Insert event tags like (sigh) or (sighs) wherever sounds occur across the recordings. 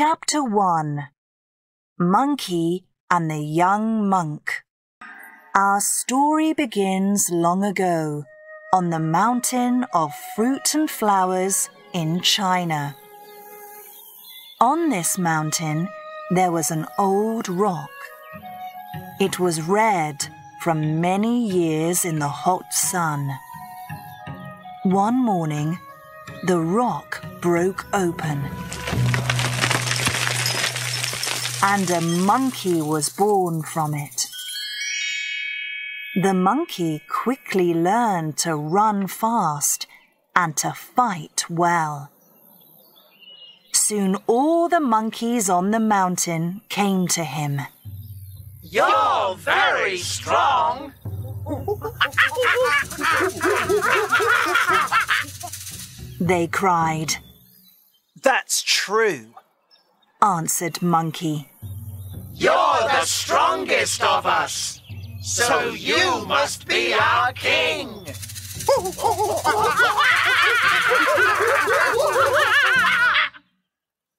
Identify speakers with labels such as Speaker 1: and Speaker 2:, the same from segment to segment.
Speaker 1: Chapter 1 Monkey and the Young Monk. Our story begins long ago on the mountain of fruit and flowers in China. On this mountain, there was an old rock. It was red from many years in the hot sun. One morning, the rock broke open and a monkey was born from it. The monkey quickly learned to run fast and to fight well. Soon all the monkeys on the mountain came to him.
Speaker 2: You're very strong.
Speaker 1: They cried,
Speaker 3: That's true,
Speaker 1: answered Monkey.
Speaker 2: You're the strongest of us. So you must be our king.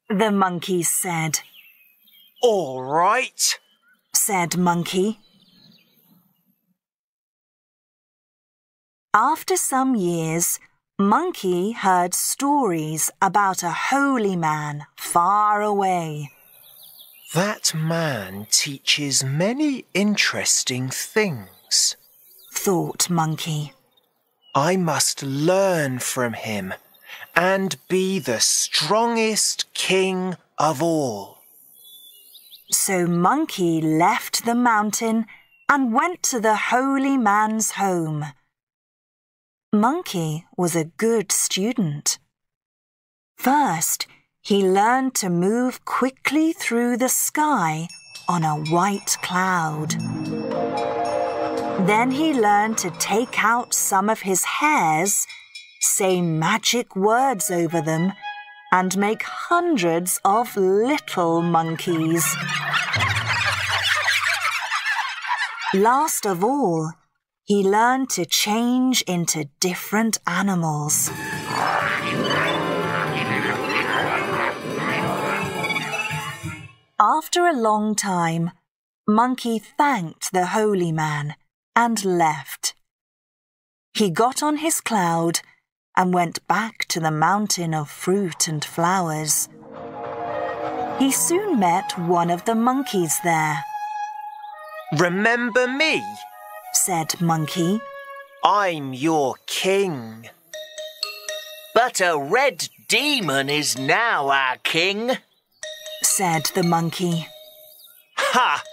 Speaker 1: The monkey said,
Speaker 3: All right.
Speaker 1: said Monkey. After some years, Monkey heard stories about a holy man far away.
Speaker 3: That man teaches many interesting things.
Speaker 1: Thought Monkey.
Speaker 3: I must learn from him and be the strongest king of all.
Speaker 1: So Monkey left the mountain and went to the holy man's home. Monkey was a good student. First, he learned to move quickly through the sky on a white cloud. Then he learned to take out some of his hairs, say magic words over them, and make hundreds of little monkeys. Last of all, he learned to change into different animals. After a long time, Monkey thanked the holy man and left. He got on his cloud and went back to the mountain of fruit and flowers. He soon met one of the monkeys there,
Speaker 3: Remember me?
Speaker 1: Said Monkey.
Speaker 3: I'm your king.
Speaker 2: But a red demon is now our king.
Speaker 1: said the monkey.
Speaker 3: Ha!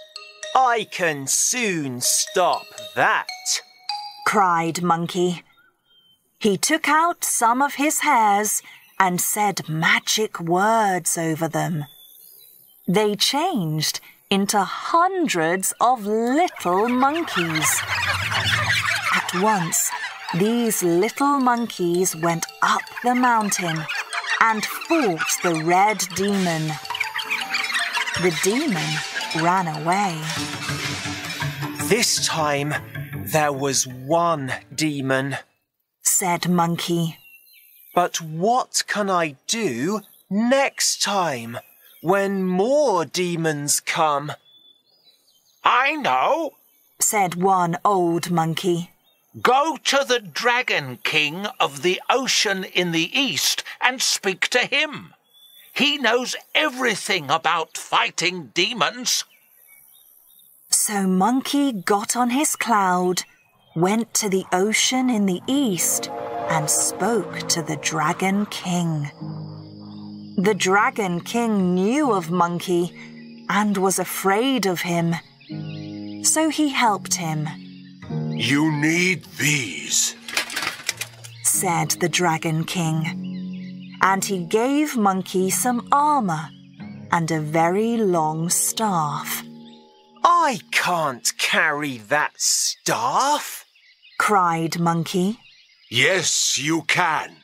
Speaker 3: I can soon stop that.
Speaker 1: cried Monkey. He took out some of his hairs and said magic words over them. They changed into hundreds of little monkeys. At once, these little monkeys went up the mountain and fought the red demon. The demon ran away.
Speaker 3: This time there was one demon.
Speaker 1: Said Monkey.
Speaker 3: But what can I do next time when more demons come?
Speaker 2: I know.
Speaker 1: Said one old monkey.
Speaker 2: Go to the Dragon King of the ocean in the east and speak to him. He knows everything about fighting demons.
Speaker 1: So Monkey got on his cloud, went to the ocean in the east, and spoke to the Dragon King. The Dragon King knew of Monkey and was afraid of him. So he helped him,
Speaker 4: You need these.
Speaker 1: said the Dragon King. And he gave Monkey some armor and a very long staff.
Speaker 3: I can't carry that staff.
Speaker 1: Cried Monkey.
Speaker 4: Yes, you can.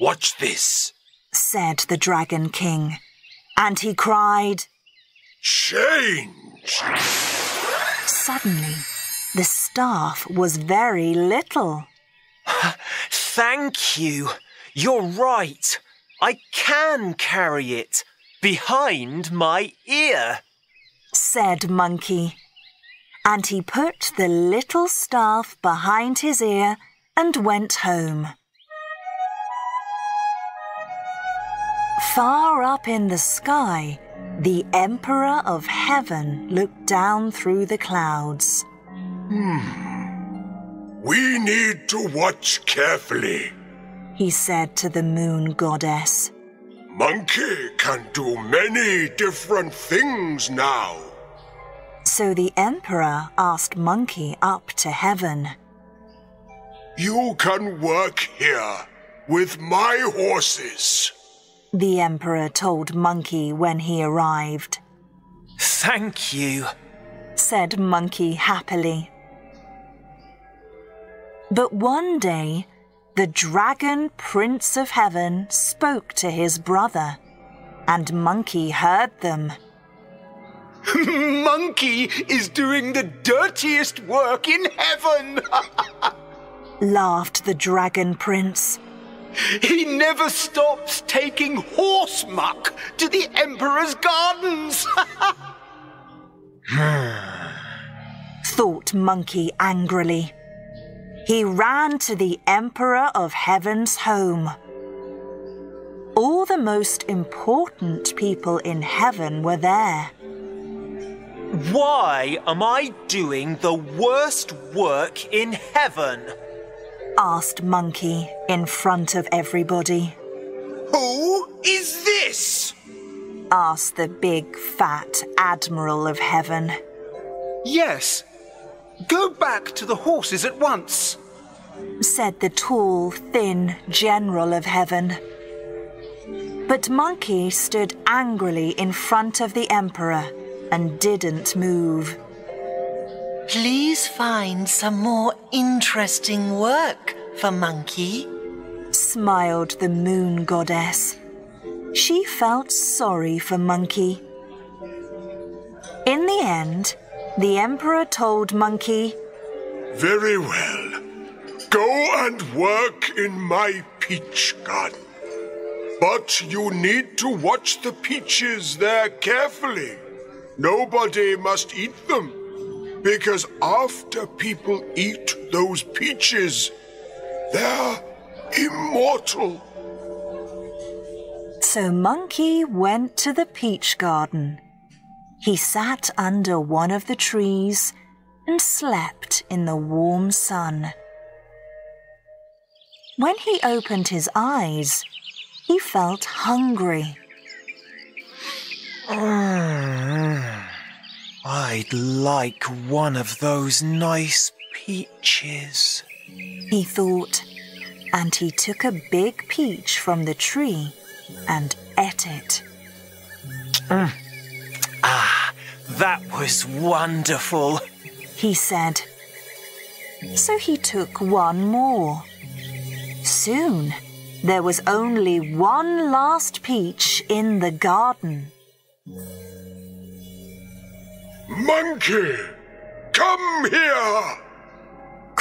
Speaker 4: Watch this.
Speaker 1: Said the Dragon King. And he cried,
Speaker 4: Change.
Speaker 1: Suddenly, the staff was very little. (laughs)
Speaker 3: Thank you. You're right. I can carry it behind my ear,
Speaker 1: said Monkey. And he put the little staff behind his ear and went home. Far up in the sky, the Emperor of Heaven looked down through the clouds. Hmm.
Speaker 4: We need to watch carefully.
Speaker 1: He said to the moon goddess.
Speaker 4: Monkey can do many different things now.
Speaker 1: So the Emperor asked Monkey up to heaven.
Speaker 4: You can work here with my horses.
Speaker 1: The Emperor told Monkey when he arrived.
Speaker 3: Thank you,
Speaker 1: said Monkey happily. But one day, the Dragon Prince of Heaven spoke to his brother, and Monkey heard them. (laughs)
Speaker 5: Monkey is doing the dirtiest work in heaven. (laughs)
Speaker 1: Laughed the Dragon Prince.
Speaker 5: He never stops taking horse muck to the Emperor's gardens. (sighs)
Speaker 1: Thought Monkey angrily. He ran to the Emperor of Heaven's home. All the most important people in heaven were there.
Speaker 3: Why am I doing the worst work in heaven?
Speaker 1: Asked Monkey in front of everybody.
Speaker 5: Who is this?
Speaker 1: asked the big fat Admiral of Heaven.
Speaker 5: Yes. Go back to the horses at once,
Speaker 1: said the tall, thin General of Heaven. But Monkey stood angrily in front of the Emperor and didn't move.
Speaker 6: Please find some more interesting work for Monkey,
Speaker 1: smiled the moon goddess. She felt sorry for Monkey. In the end, the Emperor told Monkey,
Speaker 4: Very well. Go and work in my peach garden. But you need to watch the peaches there carefully. Nobody must eat them. Because after people eat those peaches, they're immortal.
Speaker 1: So Monkey went to the peach garden. He sat under one of the trees and slept in the warm sun. When he opened his eyes, he felt hungry. Mm.
Speaker 3: I'd like one of those nice peaches,
Speaker 1: he thought, and he took a big peach from the tree and ate it.
Speaker 3: Mm. Ah, that was wonderful,
Speaker 1: he said. So he took one more. Soon, there was only one last peach in the garden.
Speaker 4: Monkey, come here!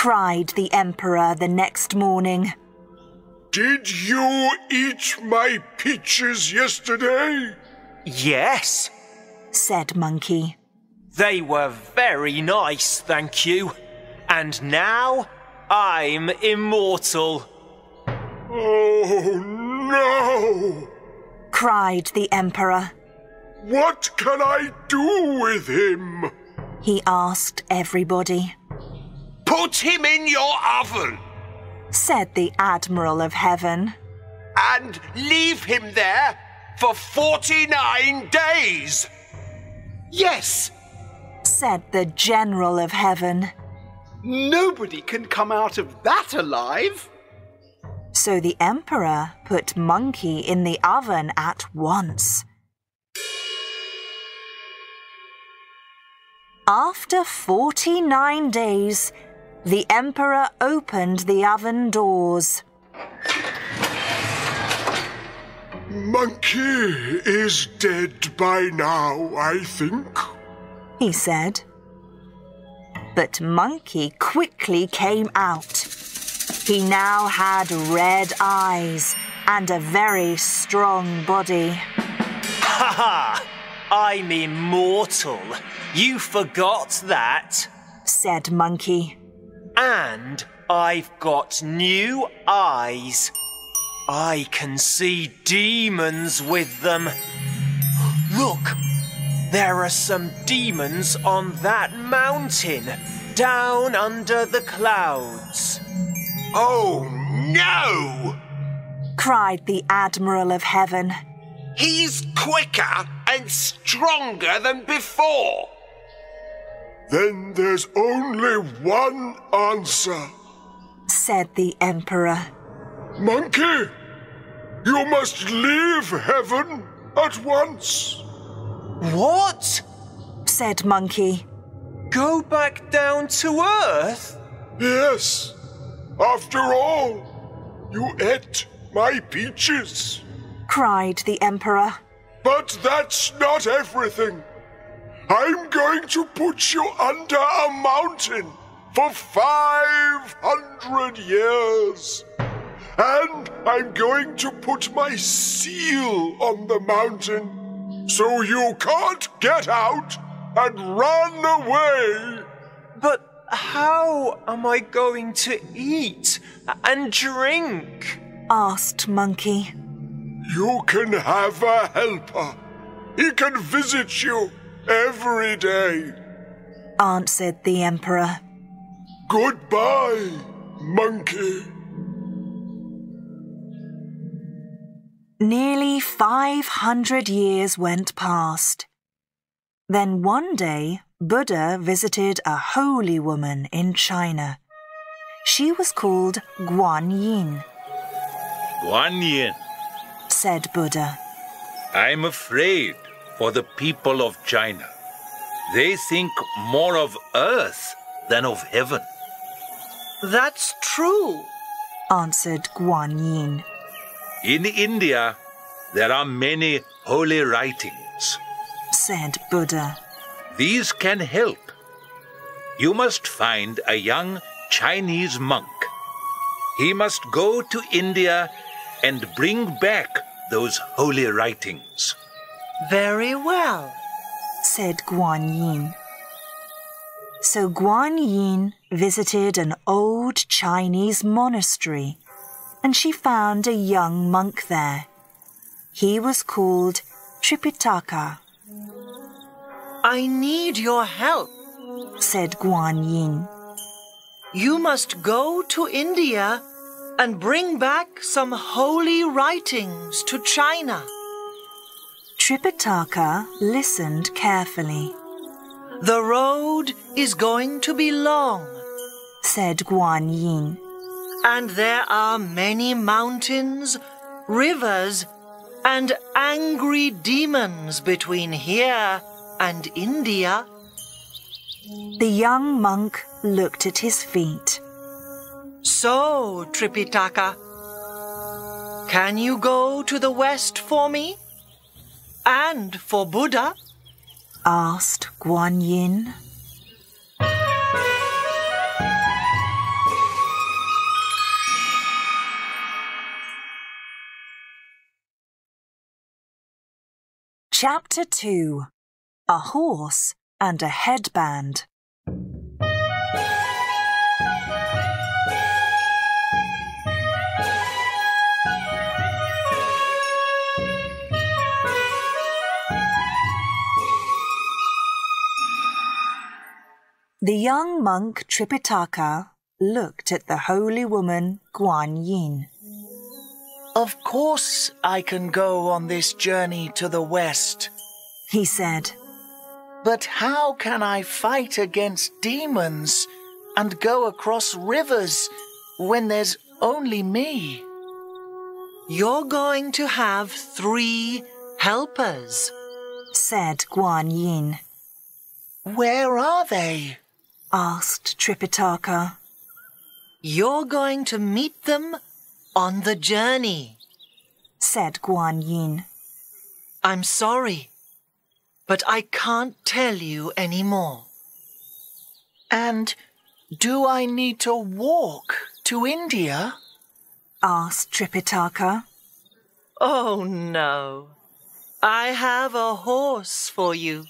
Speaker 1: cried the Emperor the next morning.
Speaker 4: Did you eat my peaches yesterday?
Speaker 3: Yes,
Speaker 1: said Monkey.
Speaker 3: They were very nice, thank you. And now I'm immortal.
Speaker 4: Oh no!
Speaker 1: cried the Emperor.
Speaker 4: What can I do with him?
Speaker 1: He asked everybody.
Speaker 5: Put him in your oven,
Speaker 1: said the Admiral of Heaven.
Speaker 5: And leave him there for 49 days. Yes,
Speaker 1: said the General of Heaven.
Speaker 5: Nobody can come out of that alive.
Speaker 1: So the Emperor put Monkey in the oven at once. After 49 days, the Emperor opened the oven doors.
Speaker 4: Monkey is dead by now, I think,
Speaker 1: he said. But Monkey quickly came out. He now had red eyes and a very strong body.
Speaker 3: Ha ha! I'm immortal. You forgot that.
Speaker 1: said Monkey.
Speaker 3: And I've got new eyes. I can see demons with them. Look, there are some demons on that mountain, down under the clouds.
Speaker 4: Oh no!
Speaker 1: cried the Admiral of Heaven.
Speaker 5: He's quicker and stronger than before.
Speaker 4: Then there's only one answer.
Speaker 1: said the Emperor.
Speaker 4: Monkey, you must leave heaven at once.
Speaker 3: What?
Speaker 1: said Monkey.
Speaker 3: Go back down to Earth?
Speaker 4: Yes, after all, you ate my peaches.
Speaker 1: Cried the Emperor.
Speaker 4: But that's not everything. I'm going to put you under a mountain for 500 years. And I'm going to put my seal on the mountain so you can't get out and run away.
Speaker 3: But how am I going to eat and drink?
Speaker 1: asked Monkey.
Speaker 4: You can have a helper. He can visit you every day.
Speaker 1: answered the Emperor.
Speaker 4: Goodbye, monkey.
Speaker 1: Nearly 500 years went past. Then one day, Buddha visited a holy woman in China. She was called Guan Yin,
Speaker 2: Guan Yin,
Speaker 1: said Buddha.
Speaker 2: I'm afraid for the people of China. They think more of earth than of heaven.
Speaker 6: That's true.
Speaker 1: answered Guan Yin.
Speaker 2: In India, there are many holy writings.
Speaker 1: said Buddha.
Speaker 2: These can help. You must find a young Chinese monk. He must go to India and bring back those holy writings.
Speaker 6: Very well.
Speaker 1: said Guan Yin. So Guan Yin visited an old Chinese monastery and she found a young monk there. He was called Tripitaka,
Speaker 6: I need your help.
Speaker 1: said Guan Yin.
Speaker 6: You must go to India and bring back some holy writings to China.
Speaker 1: Tripitaka listened carefully,
Speaker 6: The road is going to be long,
Speaker 1: said Guan Yin.
Speaker 6: and there are many mountains, rivers, and angry demons between here and India.
Speaker 1: The young monk looked at his feet.
Speaker 6: So, Tripitaka, can you go to the west for me? And for Buddha?
Speaker 1: asked Guan Yin. Chapter 2 A Horse and a Headband. The young monk Tripitaka looked at the holy woman Guan Yin.
Speaker 6: Of course I can go on this journey to the west.
Speaker 1: He said,
Speaker 6: But how can I fight against demons and go across rivers when there's only me? You're going to have three helpers.
Speaker 1: said Guan Yin.
Speaker 6: Where are they?
Speaker 1: Asked Tripitaka.
Speaker 6: You're going to meet them on the journey.
Speaker 1: said Guan Yin.
Speaker 6: I'm sorry, but I can't tell you any more. And do I need to walk to India?
Speaker 1: asked Tripitaka.
Speaker 6: Oh, no. I have a horse for you,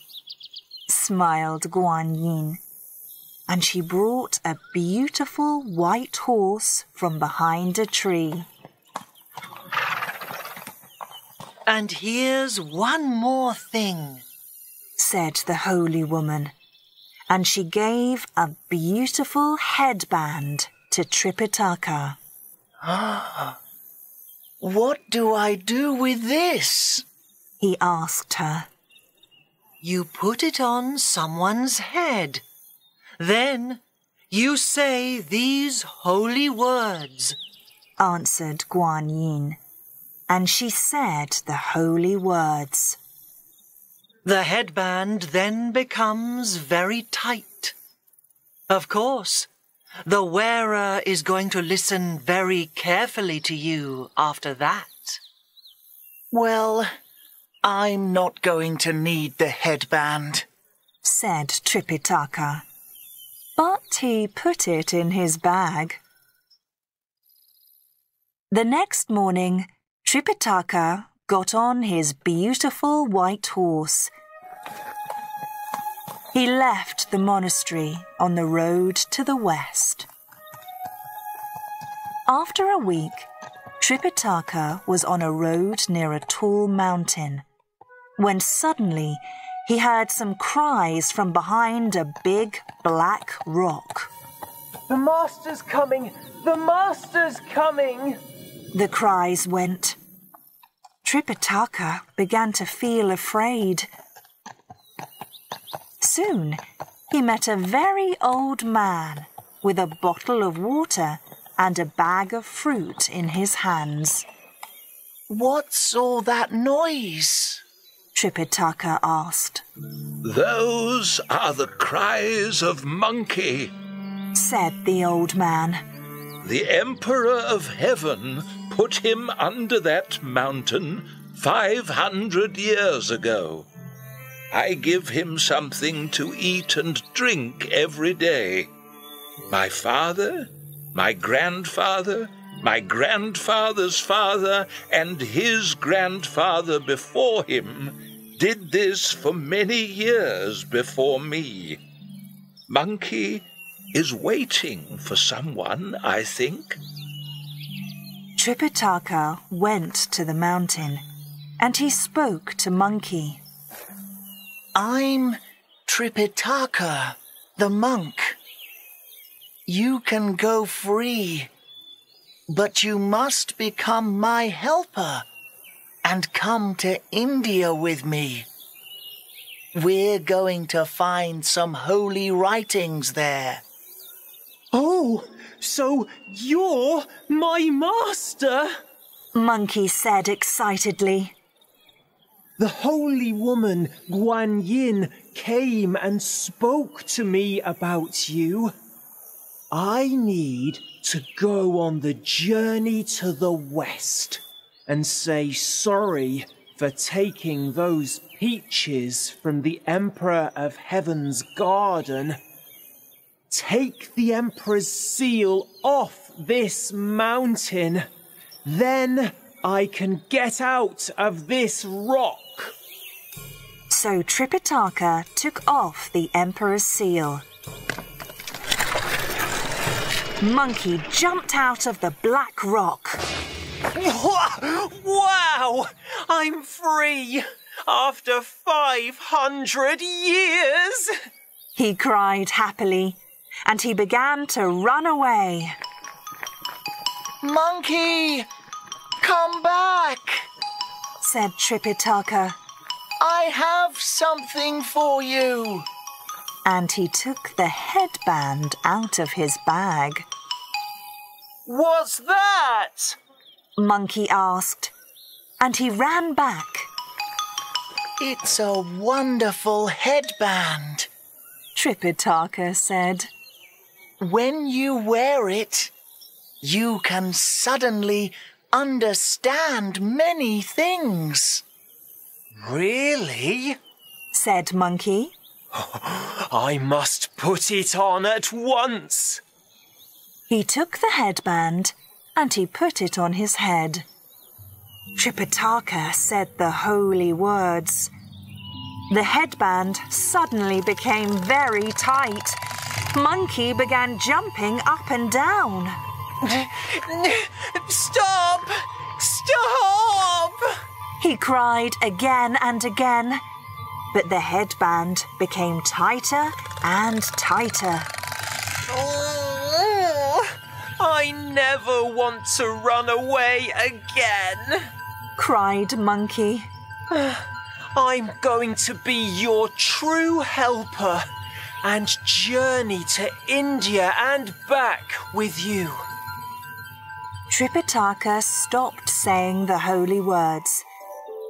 Speaker 1: smiled Guan Yin. And she brought a beautiful white horse from behind a tree.
Speaker 6: And here's one more thing,
Speaker 1: said the holy woman. And she gave a beautiful headband to Tripitaka. (gasps)
Speaker 6: what do I do with this?
Speaker 1: He asked her.
Speaker 6: You put it on someone's head. Then you say these holy words,
Speaker 1: answered Guan Yin and she said the holy words.
Speaker 6: The headband then becomes very tight. Of course, the wearer is going to listen very carefully to you after that. Well, I'm not going to need the headband,
Speaker 1: said Tripitaka. But he put it in his bag. The next morning, Tripitaka got on his beautiful white horse. He left the monastery on the road to the west. After a week, Tripitaka was on a road near a tall mountain when suddenly he heard some cries from behind a big black rock.
Speaker 3: The master's coming! The master's coming!
Speaker 1: The cries went. Tripitaka began to feel afraid. Soon he met a very old man with a bottle of water and a bag of fruit in his hands.
Speaker 6: What's all that noise?
Speaker 1: Tripitaka asked.
Speaker 2: Those are the cries of Monkey,
Speaker 1: said the old man.
Speaker 2: The Emperor of Heaven put him under that mountain five hundred years ago. I give him something to eat and drink every day. My father, my grandfather, my grandfather's father, and his grandfather before him did this for many years before me. Monkey is waiting for someone, I think.
Speaker 1: Tripitaka went to the mountain and he spoke to Monkey.
Speaker 6: I'm Tripitaka, the monk. You can go free, but you must become my helper and come to India with me. We're going to find some holy writings there.
Speaker 3: Oh, so you're my master?
Speaker 1: Monkey said excitedly.
Speaker 3: The holy woman Guan Yin came and spoke to me about you. I need to go on the journey to the west and say sorry for taking those peaches from the Emperor of Heaven's garden take the Emperor's seal off this mountain. Then I can get out of this rock.
Speaker 1: So Tripitaka took off the Emperor's seal. Monkey jumped out of the black rock.
Speaker 6: Wow! I'm free! After 500 years!
Speaker 1: He cried happily and he began to run away.
Speaker 6: Monkey, come back,
Speaker 1: said Tripitaka.
Speaker 6: I have something for you.
Speaker 1: And he took the headband out of his bag.
Speaker 6: What's that?
Speaker 1: Monkey asked, and he ran back.
Speaker 6: It's a wonderful headband,
Speaker 1: Tripitaka said.
Speaker 6: When you wear it, you can suddenly understand many things.
Speaker 3: Really?
Speaker 1: said Monkey. (laughs)
Speaker 3: I must put it on at once.
Speaker 1: He took the headband and he put it on his head. Tripitaka said the holy words. The headband suddenly became very tight. Monkey began jumping up and down. (laughs)
Speaker 3: Stop! Stop!
Speaker 1: He cried again and again, but the headband became tighter and tighter.
Speaker 3: Oh, I never want to run away again.
Speaker 1: Cried Monkey. (sighs)
Speaker 3: I'm going to be your true helper and journey to India and back with you.
Speaker 1: Tripitaka stopped saying the holy words,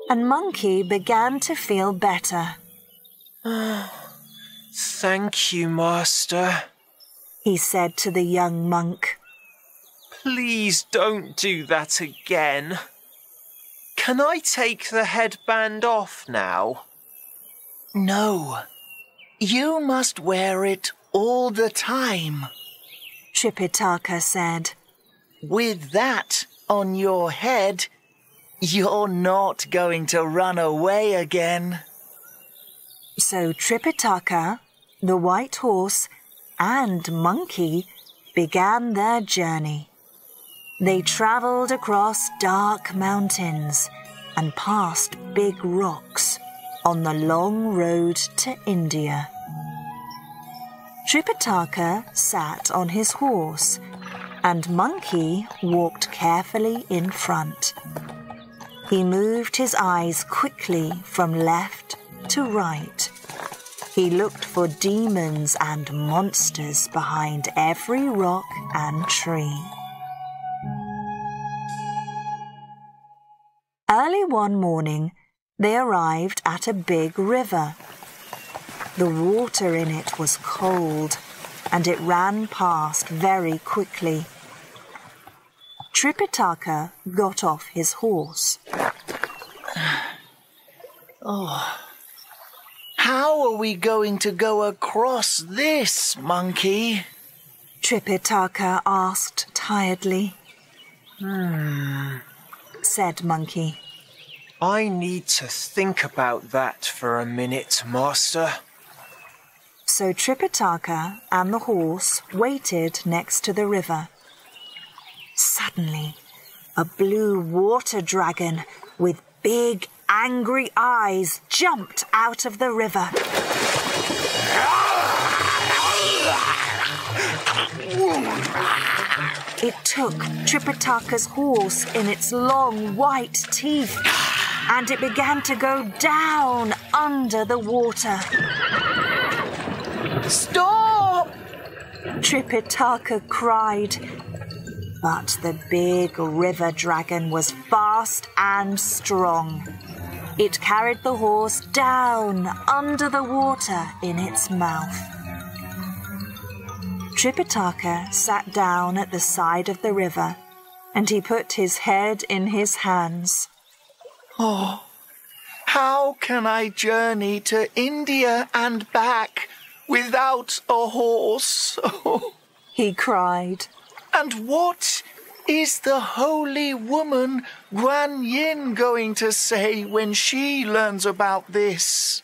Speaker 1: and Monkey began to feel better. (sighs)
Speaker 3: Thank you, Master.
Speaker 1: He said to the young monk.
Speaker 3: Please don't do that again. Can I take the headband off now?
Speaker 6: No. You must wear it all the time.
Speaker 1: Tripitaka said.
Speaker 6: With that on your head, you're not going to run away again.
Speaker 1: So Tripitaka, the white horse, and Monkey began their journey. They travelled across dark mountains and past big rocks on the long road to India. Tripitaka sat on his horse and Monkey walked carefully in front. He moved his eyes quickly from left to right. He looked for demons and monsters behind every rock and tree. Early one morning, they arrived at a big river. The water in it was cold and it ran past very quickly. Tripitaka got off his horse. (sighs)
Speaker 6: Oh. How are we going to go across this, monkey?
Speaker 1: Tripitaka asked tiredly.
Speaker 3: Hmm,
Speaker 1: said Monkey.
Speaker 3: I need to think about that for a minute, Master.
Speaker 1: So Tripitaka and the horse waited next to the river. Suddenly, a blue water dragon with big angry eyes jumped out of the river. (laughs) It took Tripitaka's horse in its long white teeth and it began to go down under the water.
Speaker 6: Stop!
Speaker 1: Tripitaka cried. But the big river dragon was fast and strong. It carried the horse down under the water in its mouth. Tripitaka sat down at the side of the river and he put his head in his hands.
Speaker 6: Oh, how can I journey to India and back without a horse? (laughs)
Speaker 1: he cried.
Speaker 6: And what is the holy woman Guan Yin going to say when she learns about this?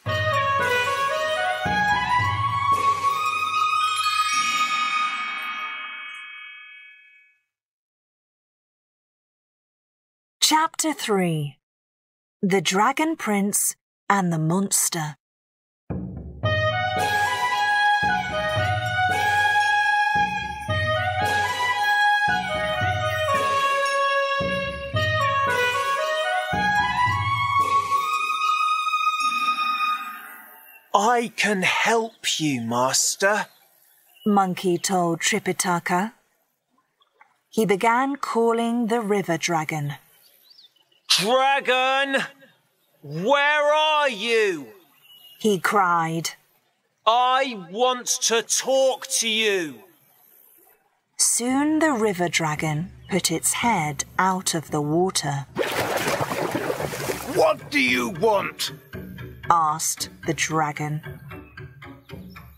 Speaker 1: Chapter 3 The Dragon Prince and the Monster.
Speaker 3: I can help you, Master.
Speaker 1: Monkey told Tripitaka. He began calling the river dragon.
Speaker 3: Dragon! Where are you?
Speaker 1: He cried.
Speaker 3: I want to talk to you.
Speaker 1: Soon the river dragon put its head out of the water.
Speaker 5: What do you want?
Speaker 1: asked the dragon.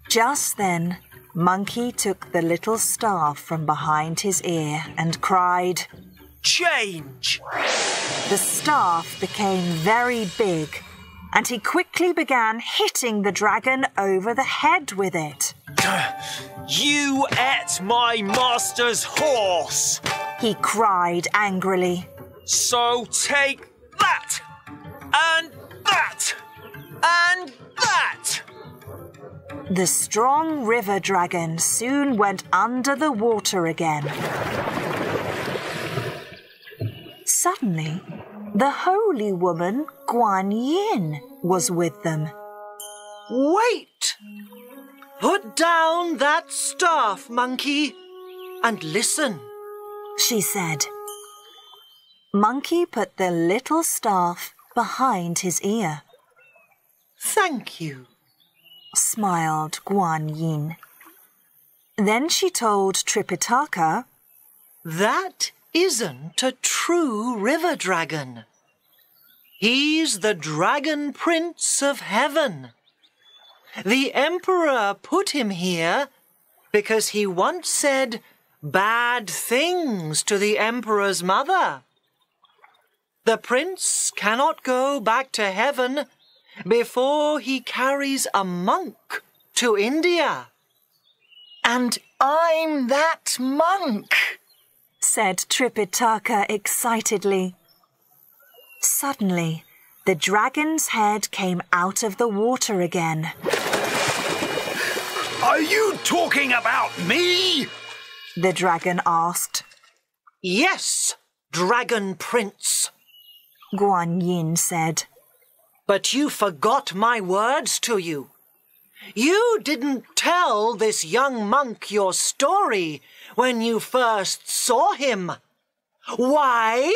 Speaker 1: Just then, Monkey took the little staff from behind his ear and cried,
Speaker 3: Change!
Speaker 1: The staff became very big, and he quickly began hitting the dragon over the head with it. (sighs)
Speaker 3: You ate my master's horse!
Speaker 1: He cried angrily.
Speaker 3: So take that! And that! And that!
Speaker 1: The strong river dragon soon went under the water again. Suddenly, the holy woman Guan Yin was with them.
Speaker 7: Wait! Put down that staff, monkey, and listen.
Speaker 1: She said. Monkey put the little staff behind his ear.
Speaker 7: Thank you.
Speaker 1: smiled Guan Yin. Then she told Tripitaka,
Speaker 7: That isn't a true river dragon. He's the dragon prince of heaven. The emperor put him here because he once said bad things to the emperor's mother. The prince cannot go back to heaven before he carries a monk to India.
Speaker 6: And I'm that monk.
Speaker 1: Said Tripitaka excitedly. Suddenly, the dragon's head came out of the water again.
Speaker 5: Are you talking about me?
Speaker 1: The dragon asked.
Speaker 7: Yes, dragon prince.
Speaker 1: Guan Yin said.
Speaker 7: But you forgot my words to you. You didn't tell this young monk your story when you first saw him. Why?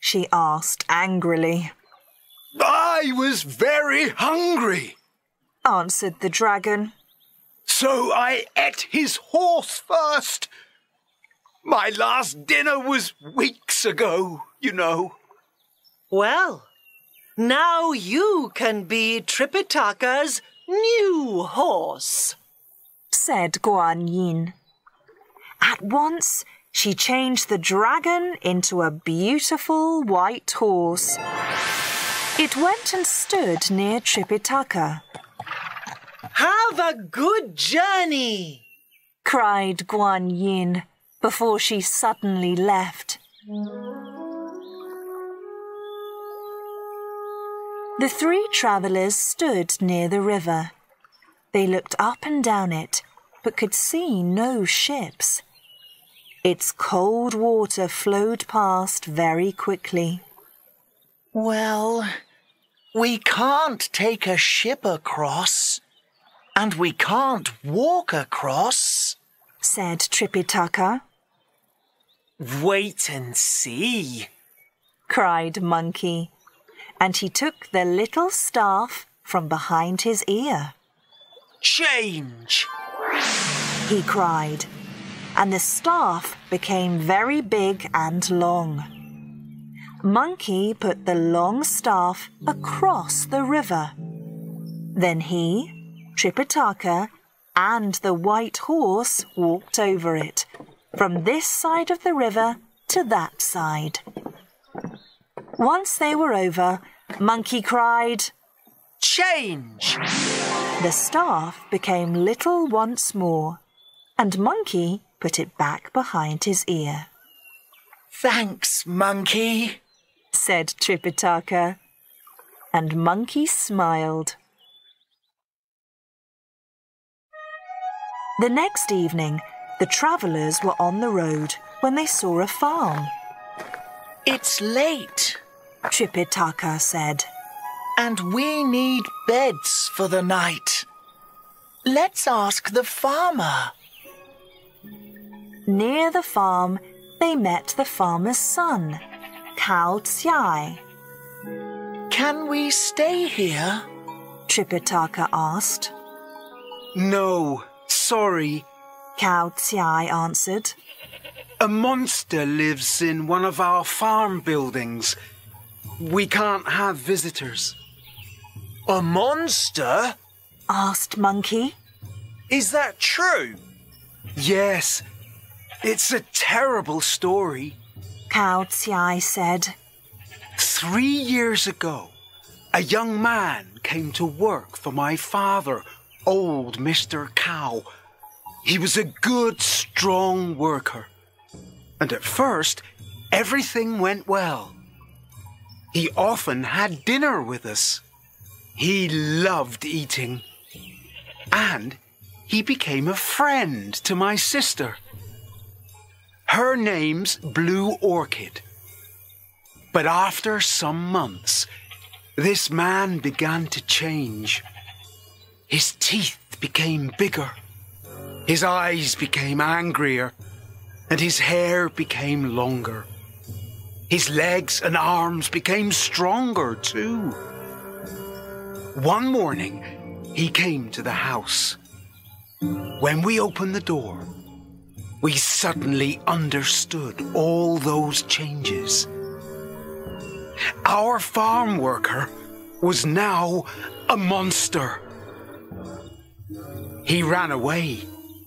Speaker 1: She asked angrily,
Speaker 5: I was very hungry,
Speaker 1: answered the dragon.
Speaker 5: so I ate his horse first. My last dinner was weeks ago, you know.
Speaker 7: Well, now you can be Tripitaka's new horse.
Speaker 1: said Guan Yin. At once, she changed the dragon into a beautiful white horse. It went and stood near Tripitaka,
Speaker 7: Have a good journey.
Speaker 1: cried Guan Yin before she suddenly left. The three travellers stood near the river. They looked up and down it, but could see no ships. Its cold water flowed past very quickly.
Speaker 6: Well, we can't take a ship across, and we can't walk across.
Speaker 1: said Tripitaka,
Speaker 3: Wait and see.
Speaker 1: cried Monkey, and he took the little staff from behind his ear.
Speaker 3: Change.
Speaker 1: He cried, and the staff became very big and long. Monkey put the long staff across the river. Then he, Tripitaka, and the white horse walked over it, from this side of the river to that side. Once they were over, Monkey cried,
Speaker 3: Change.
Speaker 1: the staff became little once more, and Monkey put it back behind his ear,
Speaker 6: Thanks, monkey.
Speaker 1: said Tripitaka. And Monkey smiled. The next evening, the travellers were on the road when they saw a farm.
Speaker 6: It's late,
Speaker 1: Tripitaka said.
Speaker 6: and we need beds for the night. Let's ask the farmer.
Speaker 1: Near the farm, they met the farmer's son, Cao Xiai.
Speaker 6: Can we stay here?
Speaker 1: Tripitaka asked.
Speaker 8: No, sorry.
Speaker 1: Cao Xiai answered.
Speaker 8: A monster lives in one of our farm buildings. We can't have visitors.
Speaker 3: A monster?
Speaker 1: asked Monkey.
Speaker 3: Is that true?
Speaker 8: Yes, it's a terrible story.
Speaker 1: Cao Xiai said.
Speaker 8: Three years ago, a young man came to work for my father, old Mr. Cow. He was a good, strong worker. And at first, everything went well. He often had dinner with us. He loved eating. And he became a friend to my sister. Her name's Blue Orchid. But after some months, this man began to change. His teeth became bigger, his eyes became angrier, and his hair became longer. His legs and arms became stronger too. One morning, he came to the house. When we opened the door, we suddenly understood all those changes. Our farm worker was now a monster. He ran away.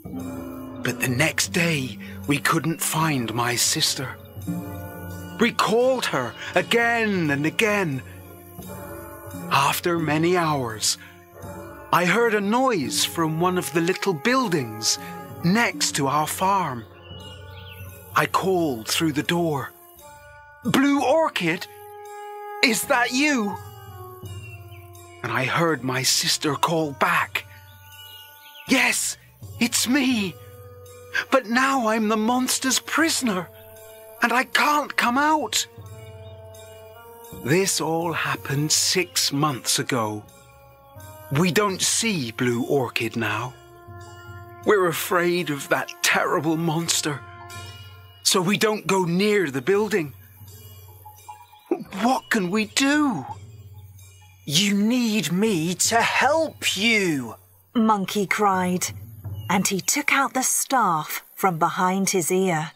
Speaker 8: But the next day, we couldn't find my sister. We called her again and again. After many hours, I heard a noise from one of the little buildings next to our farm. I called through the door. Blue Orchid? Is that you? And I heard my sister call back. Yes, it's me. But now I'm the monster's prisoner, and I can't come out. This all happened six months ago. We don't see Blue Orchid now. We're afraid of that terrible monster, so we don't go near the building. What can we do?
Speaker 3: You need me to help you,
Speaker 1: Monkey cried, and he took out the staff from behind his ear.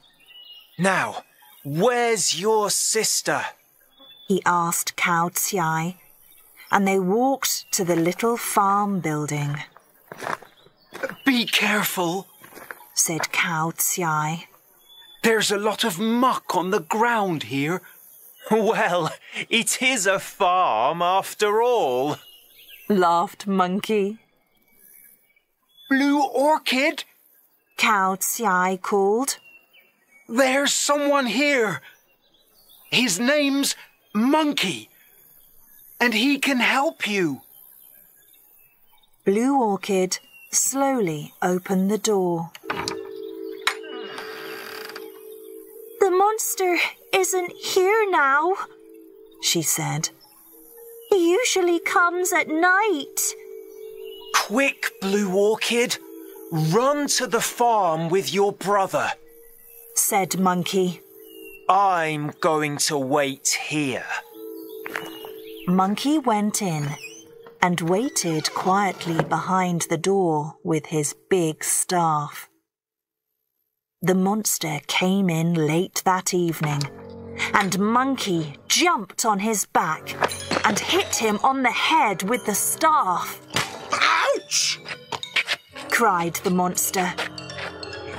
Speaker 3: Now, where's your sister?
Speaker 1: He asked Cow Tsiai, and they walked to the little farm building.
Speaker 8: Be careful,
Speaker 1: said Cow Tsiai.
Speaker 8: There's a lot of muck on the ground here.
Speaker 3: Well, it is a farm after all,
Speaker 1: laughed Monkey.
Speaker 8: Blue Orchid?
Speaker 1: Cow Tsiai called.
Speaker 8: There's someone here. His name's Monkey, and he can help you.
Speaker 1: Blue Orchid slowly opened the door. The monster isn't here now, she said. He usually comes at night.
Speaker 3: Quick, Blue Orchid! Run to the farm with your brother,
Speaker 1: said Monkey.
Speaker 3: I'm going to wait here.
Speaker 1: Monkey went in and waited quietly behind the door with his big staff. The monster came in late that evening, and Monkey jumped on his back and hit him on the head with the staff.
Speaker 4: Ouch!
Speaker 1: cried the monster.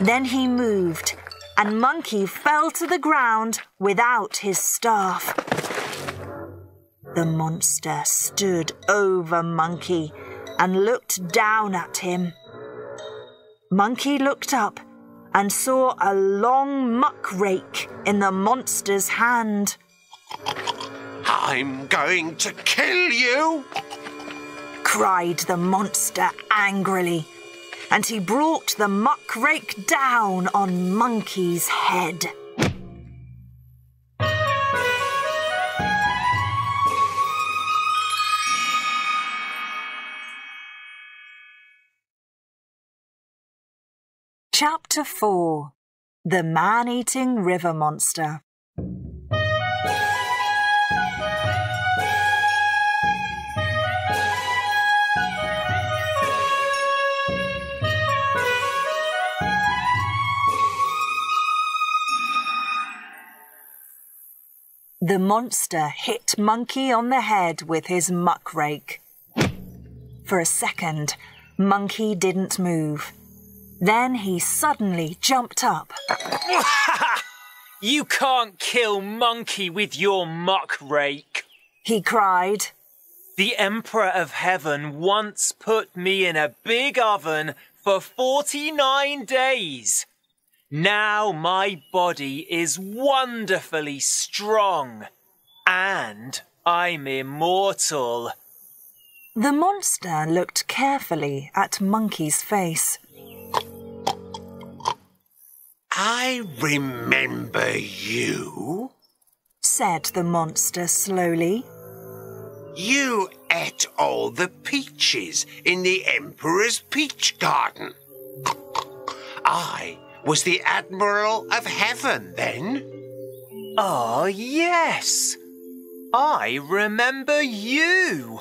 Speaker 1: Then he moved, and Monkey fell to the ground without his staff. The monster stood over Monkey and looked down at him. Monkey looked up and saw a long muck rake in the monster's hand.
Speaker 4: I'm going to kill you!
Speaker 1: cried the monster angrily, and he brought the muck rake down on Monkey's head. Chapter 4 The Man Eating River Monster The monster hit Monkey on the head with his muck rake. For a second, Monkey didn't move. Then he suddenly jumped up. (laughs)
Speaker 3: You can't kill Monkey with your muck rake.
Speaker 1: He cried.
Speaker 3: The Emperor of Heaven once put me in a big oven for 49 days. Now my body is wonderfully strong and I'm immortal.
Speaker 1: The monster looked carefully at Monkey's face.
Speaker 9: I remember you,
Speaker 1: said the monster slowly.
Speaker 9: You ate all the peaches in the Emperor's peach garden. I was the Admiral of Heaven then.
Speaker 3: Oh, yes. I remember you.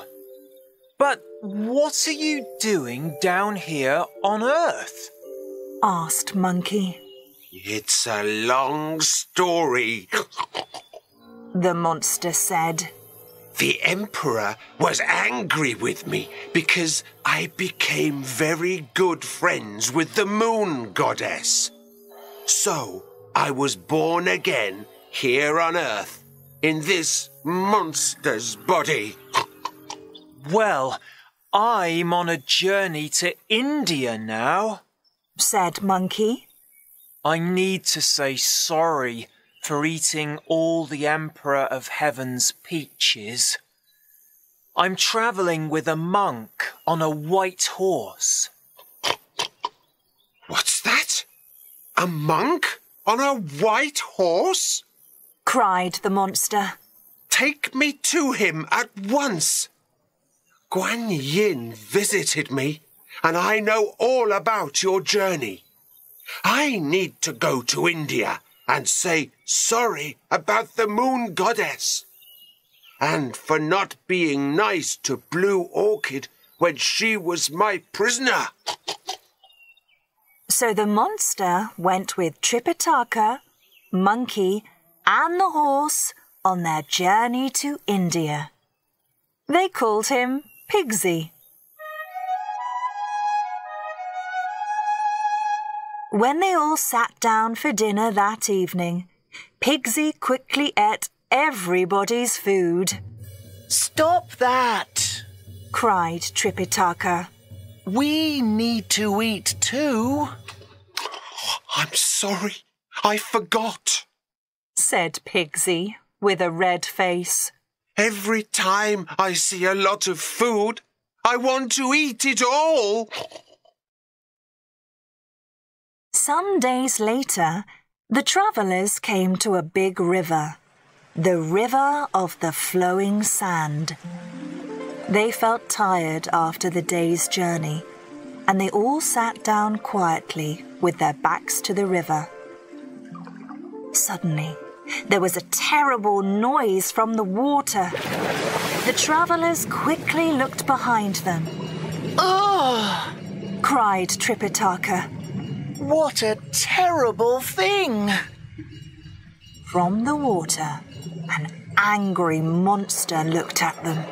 Speaker 3: But what are you doing down here on Earth?
Speaker 1: asked Monkey.
Speaker 9: It's a long story,
Speaker 1: the monster said.
Speaker 9: The Emperor was angry with me because I became very good friends with the Moon Goddess. So I was born again here on Earth in this monster's body.
Speaker 3: Well, I'm on a journey to India now,
Speaker 1: said Monkey.
Speaker 3: I need to say sorry for eating all the Emperor of Heaven's peaches. I'm travelling with a monk on a white horse.
Speaker 9: What's that? A monk on a white horse?
Speaker 1: cried the monster.
Speaker 9: Take me to him at once. Guan Yin visited me, and I know all about your journey. I need to go to India and say sorry about the moon goddess. And for not being nice to Blue Orchid when she was my prisoner.
Speaker 1: So the monster went with Tripitaka, Monkey, and the horse on their journey to India. They called him Pigsy. When they all sat down for dinner that evening, Pigsy quickly ate everybody's food.
Speaker 6: Stop that!
Speaker 1: cried Tripitaka.
Speaker 6: We need to eat too.
Speaker 9: I'm sorry, I forgot,
Speaker 1: said Pigsy with a red face.
Speaker 9: Every time I see a lot of food, I want to eat it all.
Speaker 1: Some days later, the travellers came to a big river, the river of the flowing sand. They felt tired after the day's journey, and they all sat down quietly with their backs to the river. Suddenly, there was a terrible noise from the water. The travellers quickly looked behind them.
Speaker 6: Ugh!
Speaker 1: cried Tripitaka.
Speaker 6: What a terrible thing!
Speaker 1: From the water, an angry monster looked at them.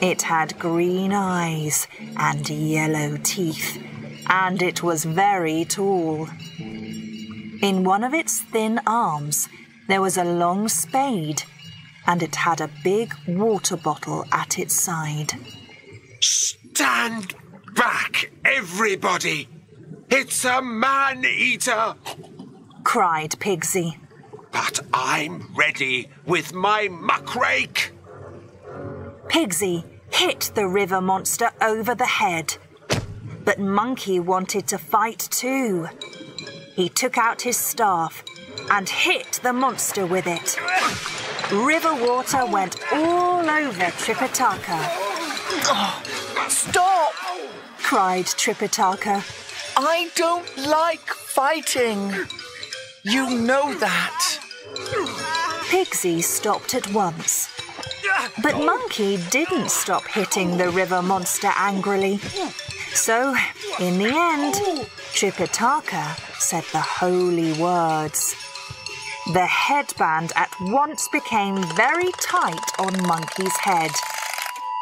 Speaker 1: It had green eyes and yellow teeth, and it was very tall. In one of its thin arms, there was a long spade, and it had a big water bottle at its side.
Speaker 9: Stand back, everybody! It's a man eater!
Speaker 1: cried Pigsy.
Speaker 9: But I'm ready with my muckrake!
Speaker 1: Pigsy hit the river monster over the head. But Monkey wanted to fight too. He took out his staff and hit the monster with it. River water went all over Tripitaka.
Speaker 6: Oh, stop!
Speaker 1: cried Tripitaka.
Speaker 6: I don't like fighting. You know that.
Speaker 1: Pigsy stopped at once. But Monkey didn't stop hitting the river monster angrily. So, in the end, Tripitaka said the holy words. The headband at once became very tight on Monkey's head,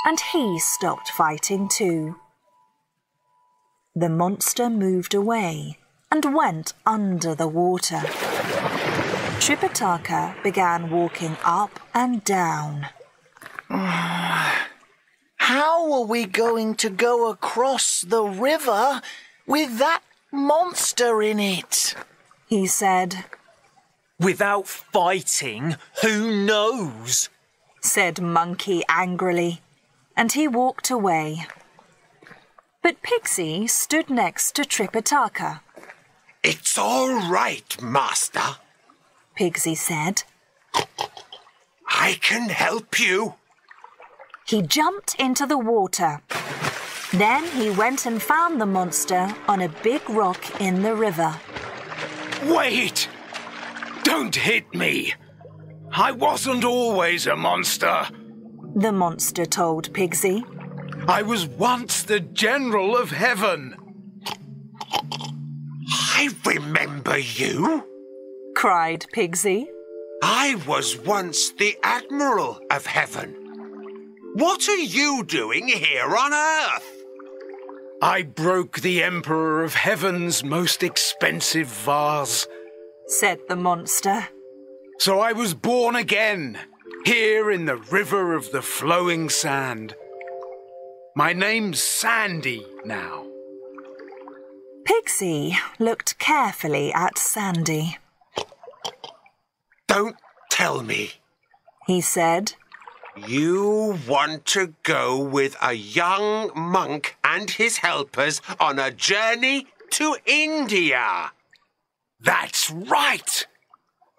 Speaker 1: and he stopped fighting too. The monster moved away and went under the water. Tripitaka began walking up and down. (sighs)
Speaker 6: How are we going to go across the river with that monster in it?
Speaker 1: He said,
Speaker 3: Without fighting, who knows?
Speaker 1: said Monkey angrily, and he walked away. But Pigsy stood next to Tripitaka.
Speaker 9: It's all right, Master.
Speaker 1: Pigsy said.
Speaker 9: I can help you.
Speaker 1: He jumped into the water. Then he went and found the monster on a big rock in the river.
Speaker 8: Wait! Don't hit me! I wasn't always a monster.
Speaker 1: The monster told Pigsy.
Speaker 8: I was once the General of Heaven.
Speaker 9: I remember you.
Speaker 1: cried Pigsy.
Speaker 9: I was once the Admiral of Heaven. What are you doing here on Earth?
Speaker 8: I broke the Emperor of Heaven's most expensive vase.
Speaker 1: said the monster.
Speaker 8: So I was born again, here in the river of the flowing sand. My name's Sandy now.
Speaker 1: Pigsy looked carefully at Sandy.
Speaker 9: Don't tell me.
Speaker 1: He said,
Speaker 9: You want to go with a young monk and his helpers on a journey to India.
Speaker 8: That's right!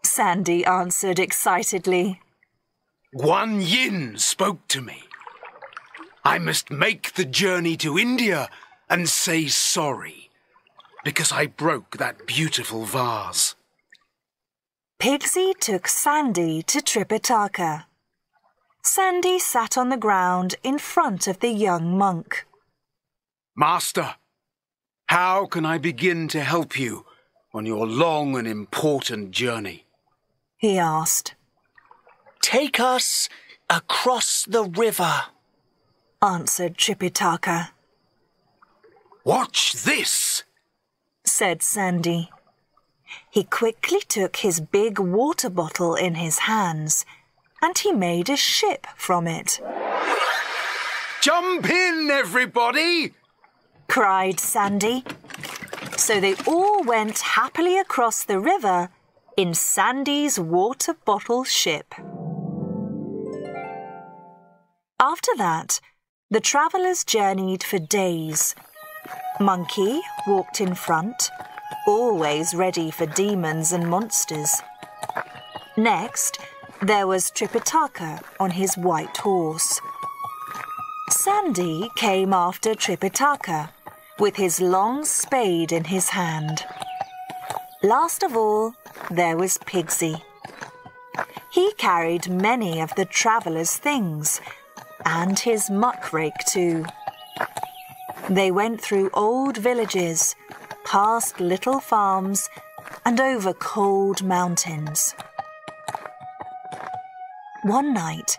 Speaker 1: Sandy answered excitedly.
Speaker 8: Guan Yin spoke to me. I must make the journey to India and say sorry because I broke that beautiful vase.
Speaker 1: Pigsy took Sandy to Tripitaka. Sandy sat on the ground in front of the young monk.
Speaker 8: Master, how can I begin to help you on your long and important journey?
Speaker 1: He asked.
Speaker 6: Take us across the river,
Speaker 1: answered Tripitaka.
Speaker 8: Watch this,
Speaker 1: said Sandy. He quickly took his big water bottle in his hands and he made a ship from it.
Speaker 8: Jump in, everybody!
Speaker 1: cried Sandy. So they all went happily across the river in Sandy's water bottle ship. After that, the travellers journeyed for days. Monkey walked in front, always ready for demons and monsters. Next, there was Tripitaka on his white horse. Sandy came after Tripitaka with his long spade in his hand. Last of all, there was Pigsy. He carried many of the travellers' things and his muckrake too. They went through old villages, past little farms, and over cold mountains. One night,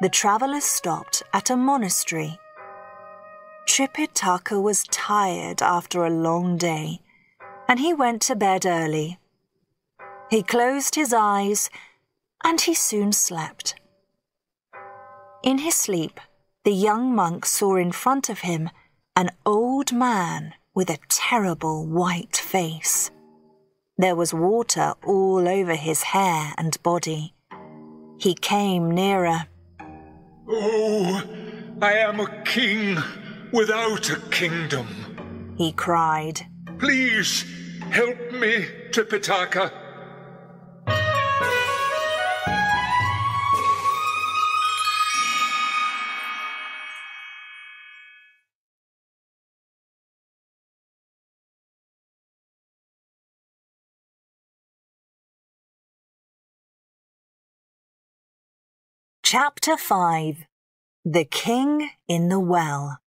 Speaker 1: the travellers stopped at a monastery. Tripitaka was tired after a long day, and he went to bed early. He closed his eyes, and he soon slept. In his sleep, the young monk saw in front of him an old man with a terrible white face. There was water all over his hair and body. He came nearer.
Speaker 2: Oh, I am a king without a kingdom,
Speaker 1: he cried.
Speaker 2: Please help me, Tripitaka.
Speaker 1: Chapter 5 The King in the Well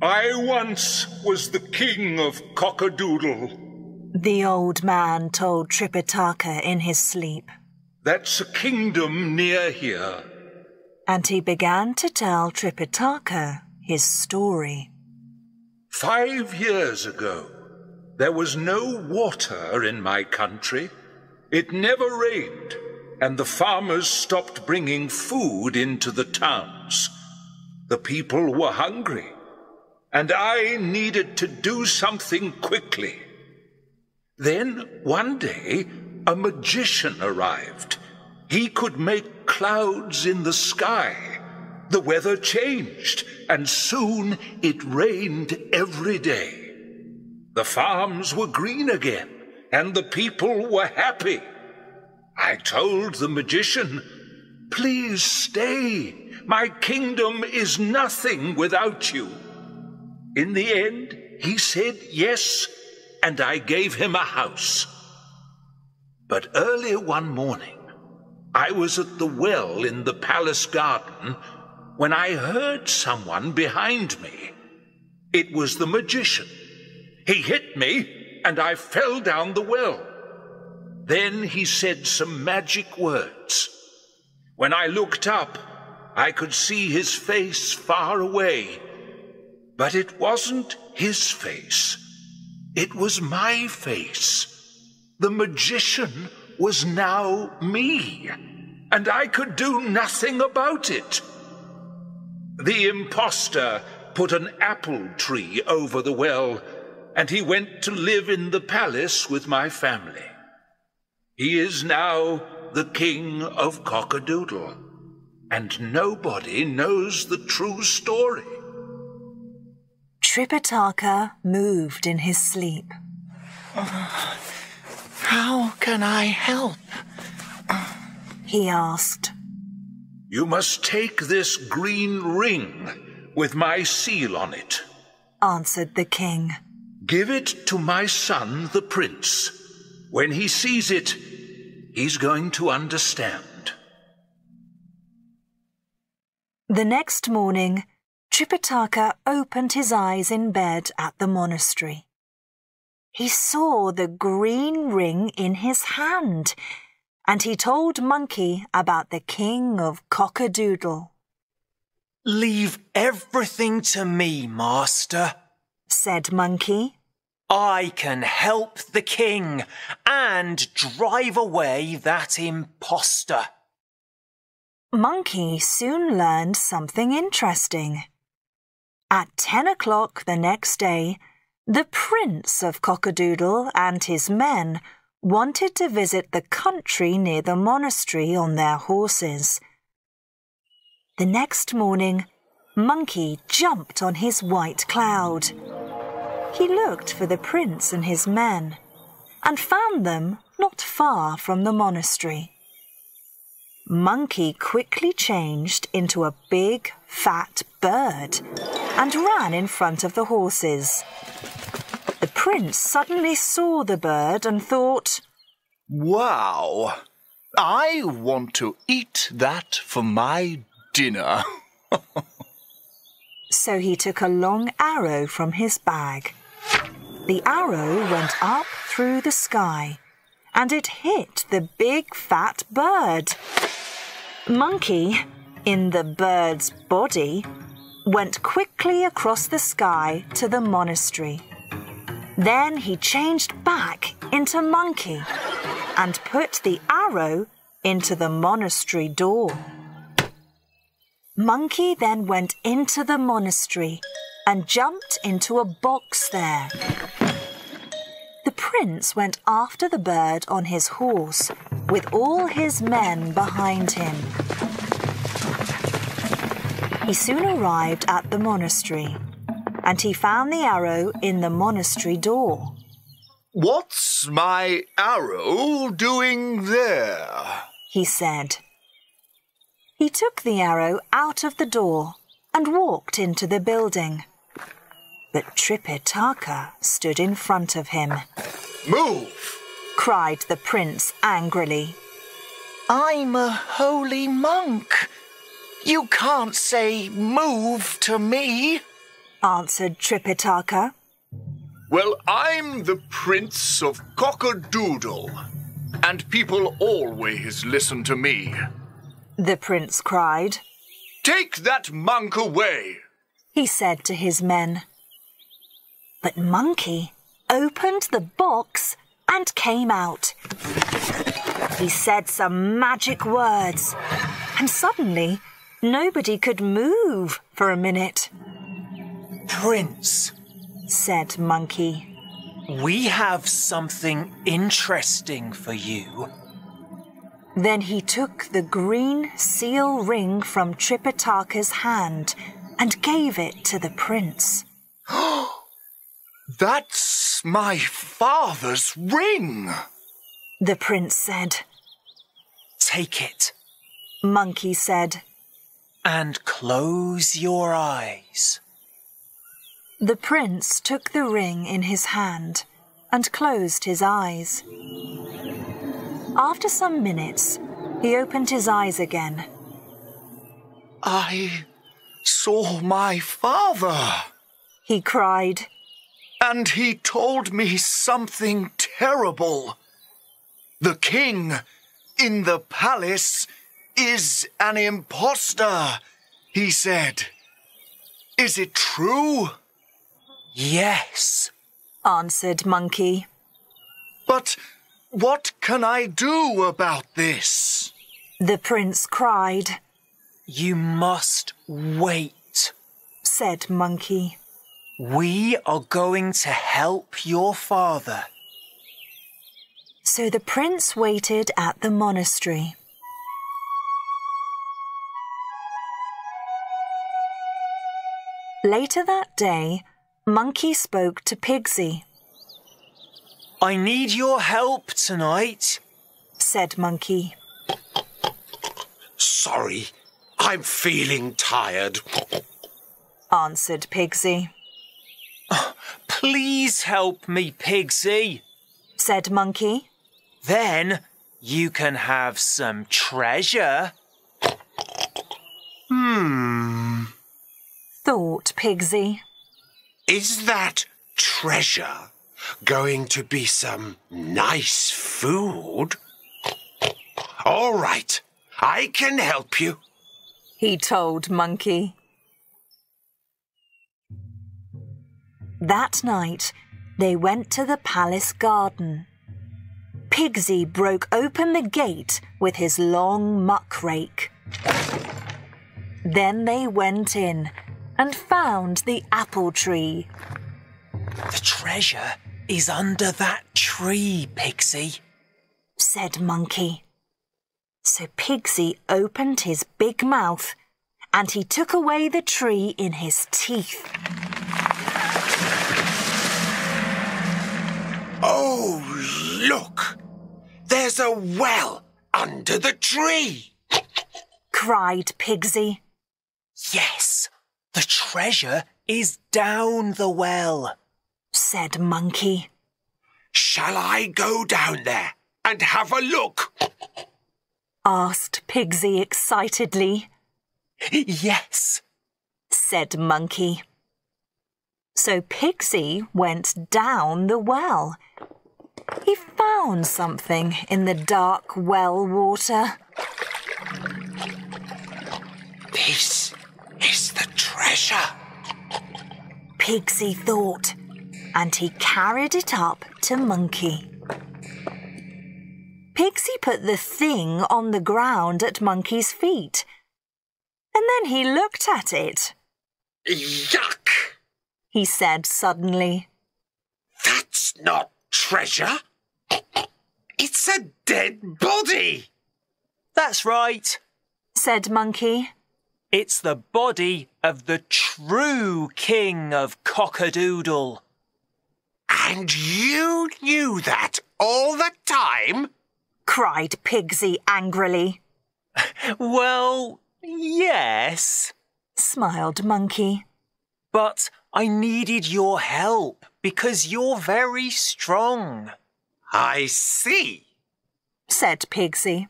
Speaker 2: I once was the king of Cockadoodle.
Speaker 1: The old man told Tripitaka in his sleep.
Speaker 2: That's a kingdom near here.
Speaker 1: And he began to tell Tripitaka his story.
Speaker 2: Five years ago, there was no water in my country. It never rained, and the farmers stopped bringing food into the towns. The people were hungry, and I needed to do something quickly. Then, one day, a magician arrived. He could make clouds in the sky. The weather changed, and soon it rained every day. The farms were green again, and the people were happy. I told the magician, Please stay. My kingdom is nothing without you. In the end, he said yes, and I gave him a house. But early one morning, I was at the well in the palace garden when I heard someone behind me. It was the magician. He hit me, and I fell down the well. Then he said some magic words. When I looked up, I could see his face far away. But it wasn't his face. It was my face. The magician was now me, and I could do nothing about it. The impostor put an apple tree over the well, and he went to live in the palace with my family. He is now the king of Cockadoodle, and nobody knows the true story.
Speaker 1: Tripitaka moved in his sleep. (laughs)
Speaker 6: How can I help?
Speaker 1: He asked.
Speaker 2: You must take this green ring with my seal on it.
Speaker 1: Answered the king.
Speaker 2: Give it to my son, the prince. When he sees it, he's going to understand.
Speaker 1: The next morning, Tripitaka opened his eyes in bed at the monastery. He saw the green ring in his hand, and he told Monkey about the king of Cockadoodle.
Speaker 10: Leave everything to me, master,
Speaker 1: said Monkey.
Speaker 10: I can help the king and drive away that impostor.
Speaker 1: Monkey soon learned something interesting. At ten o'clock the next day, the Prince of Cockadoodle and his men wanted to visit the country near the monastery on their horses. The next morning, Monkey jumped on his white cloud. He looked for the prince and his men and found them not far from the monastery. Monkey quickly changed into a big, fat bird and ran in front of the horses. The prince suddenly saw the bird and thought,
Speaker 11: Wow! I want to eat that for my dinner. (laughs)
Speaker 1: so he took a long arrow from his bag. The arrow went up through the sky and it hit the big fat bird. Monkey, in the bird's body, went quickly across the sky to the monastery. Then he changed back into Monkey and put the arrow into the monastery door. Monkey then went into the monastery and jumped into a box there. The prince went after the bird on his horse with all his men behind him. He soon arrived at the monastery and he found the arrow in the monastery door.
Speaker 11: What's my arrow doing there?
Speaker 1: He said. He took the arrow out of the door and walked into the building. But Tripitaka stood in front of him.
Speaker 11: Move!
Speaker 1: cried the prince angrily.
Speaker 6: I'm a holy monk. You can't say move to me,
Speaker 1: answered Tripitaka.
Speaker 6: Well, I'm the Prince of Cockadoodle, and people always listen to me.
Speaker 1: The prince cried.
Speaker 6: Take that monk away.
Speaker 1: He said to his men. But Monkey opened the box and came out. He said some magic words, and suddenly nobody could move for a minute.
Speaker 3: Prince,
Speaker 1: said Monkey.
Speaker 3: We have something interesting for you.
Speaker 1: Then he took the green seal ring from Tripitaka's hand and gave it to the prince. (gasps)
Speaker 6: That's my father's ring,
Speaker 1: the prince said.
Speaker 3: Take it,
Speaker 1: Monkey said.
Speaker 3: And close your eyes.
Speaker 1: The prince took the ring in his hand and closed his eyes. After some minutes, he opened his eyes again.
Speaker 6: I saw my father,
Speaker 1: he cried.
Speaker 6: And he told me something terrible. The king in the palace is an impostor, he said. Is it true?
Speaker 3: Yes,
Speaker 1: answered Monkey.
Speaker 6: But what can I do about this?
Speaker 1: The prince cried.
Speaker 3: You must wait,
Speaker 1: said Monkey.
Speaker 3: We are going to help your father.
Speaker 1: So the prince waited at the monastery. Later that day, Monkey spoke to Pigsy.
Speaker 3: I need your help tonight,
Speaker 1: said Monkey.
Speaker 9: Sorry, I'm feeling tired,
Speaker 1: answered Pigsy. (sighs)
Speaker 3: Please help me, Pigsy,
Speaker 1: said Monkey.
Speaker 3: Then you can have some treasure.
Speaker 9: Hmm,
Speaker 1: thought Pigsy.
Speaker 9: Is that treasure going to be some nice food? All right, I can help you,
Speaker 1: he told Monkey. That night, they went to the palace garden. Pigsy broke open the gate with his long muck rake. Then they went in and found the apple tree.
Speaker 3: The treasure is under that tree, Pigsy,
Speaker 1: said Monkey. So Pigsy opened his big mouth and he took away the tree in his teeth.
Speaker 9: Oh, look! There's a well under the tree!
Speaker 1: cried Pigsy.
Speaker 3: Yes, the treasure is down the well,
Speaker 1: said Monkey.
Speaker 9: Shall I go down there and have a look?
Speaker 1: asked Pigsy excitedly.
Speaker 3: yes,
Speaker 1: said Monkey. So Pigsy went down the well. He found something in the dark well water.
Speaker 9: This is the treasure,
Speaker 1: Pigsy thought, and he carried it up to Monkey. Pigsy put the thing on the ground at Monkey's feet, and then he looked at it.
Speaker 9: Yuck!
Speaker 1: he said suddenly.
Speaker 9: That's not treasure. It's a dead body.
Speaker 3: That's right,
Speaker 1: said Monkey.
Speaker 3: It's the body of the true king of Cockadoodle.
Speaker 9: And you knew that all the time?
Speaker 1: cried Pigsy angrily. (laughs)
Speaker 3: well, yes,
Speaker 1: smiled Monkey.
Speaker 3: But I needed your help because you're very strong.
Speaker 9: I see,
Speaker 1: said Pigsy.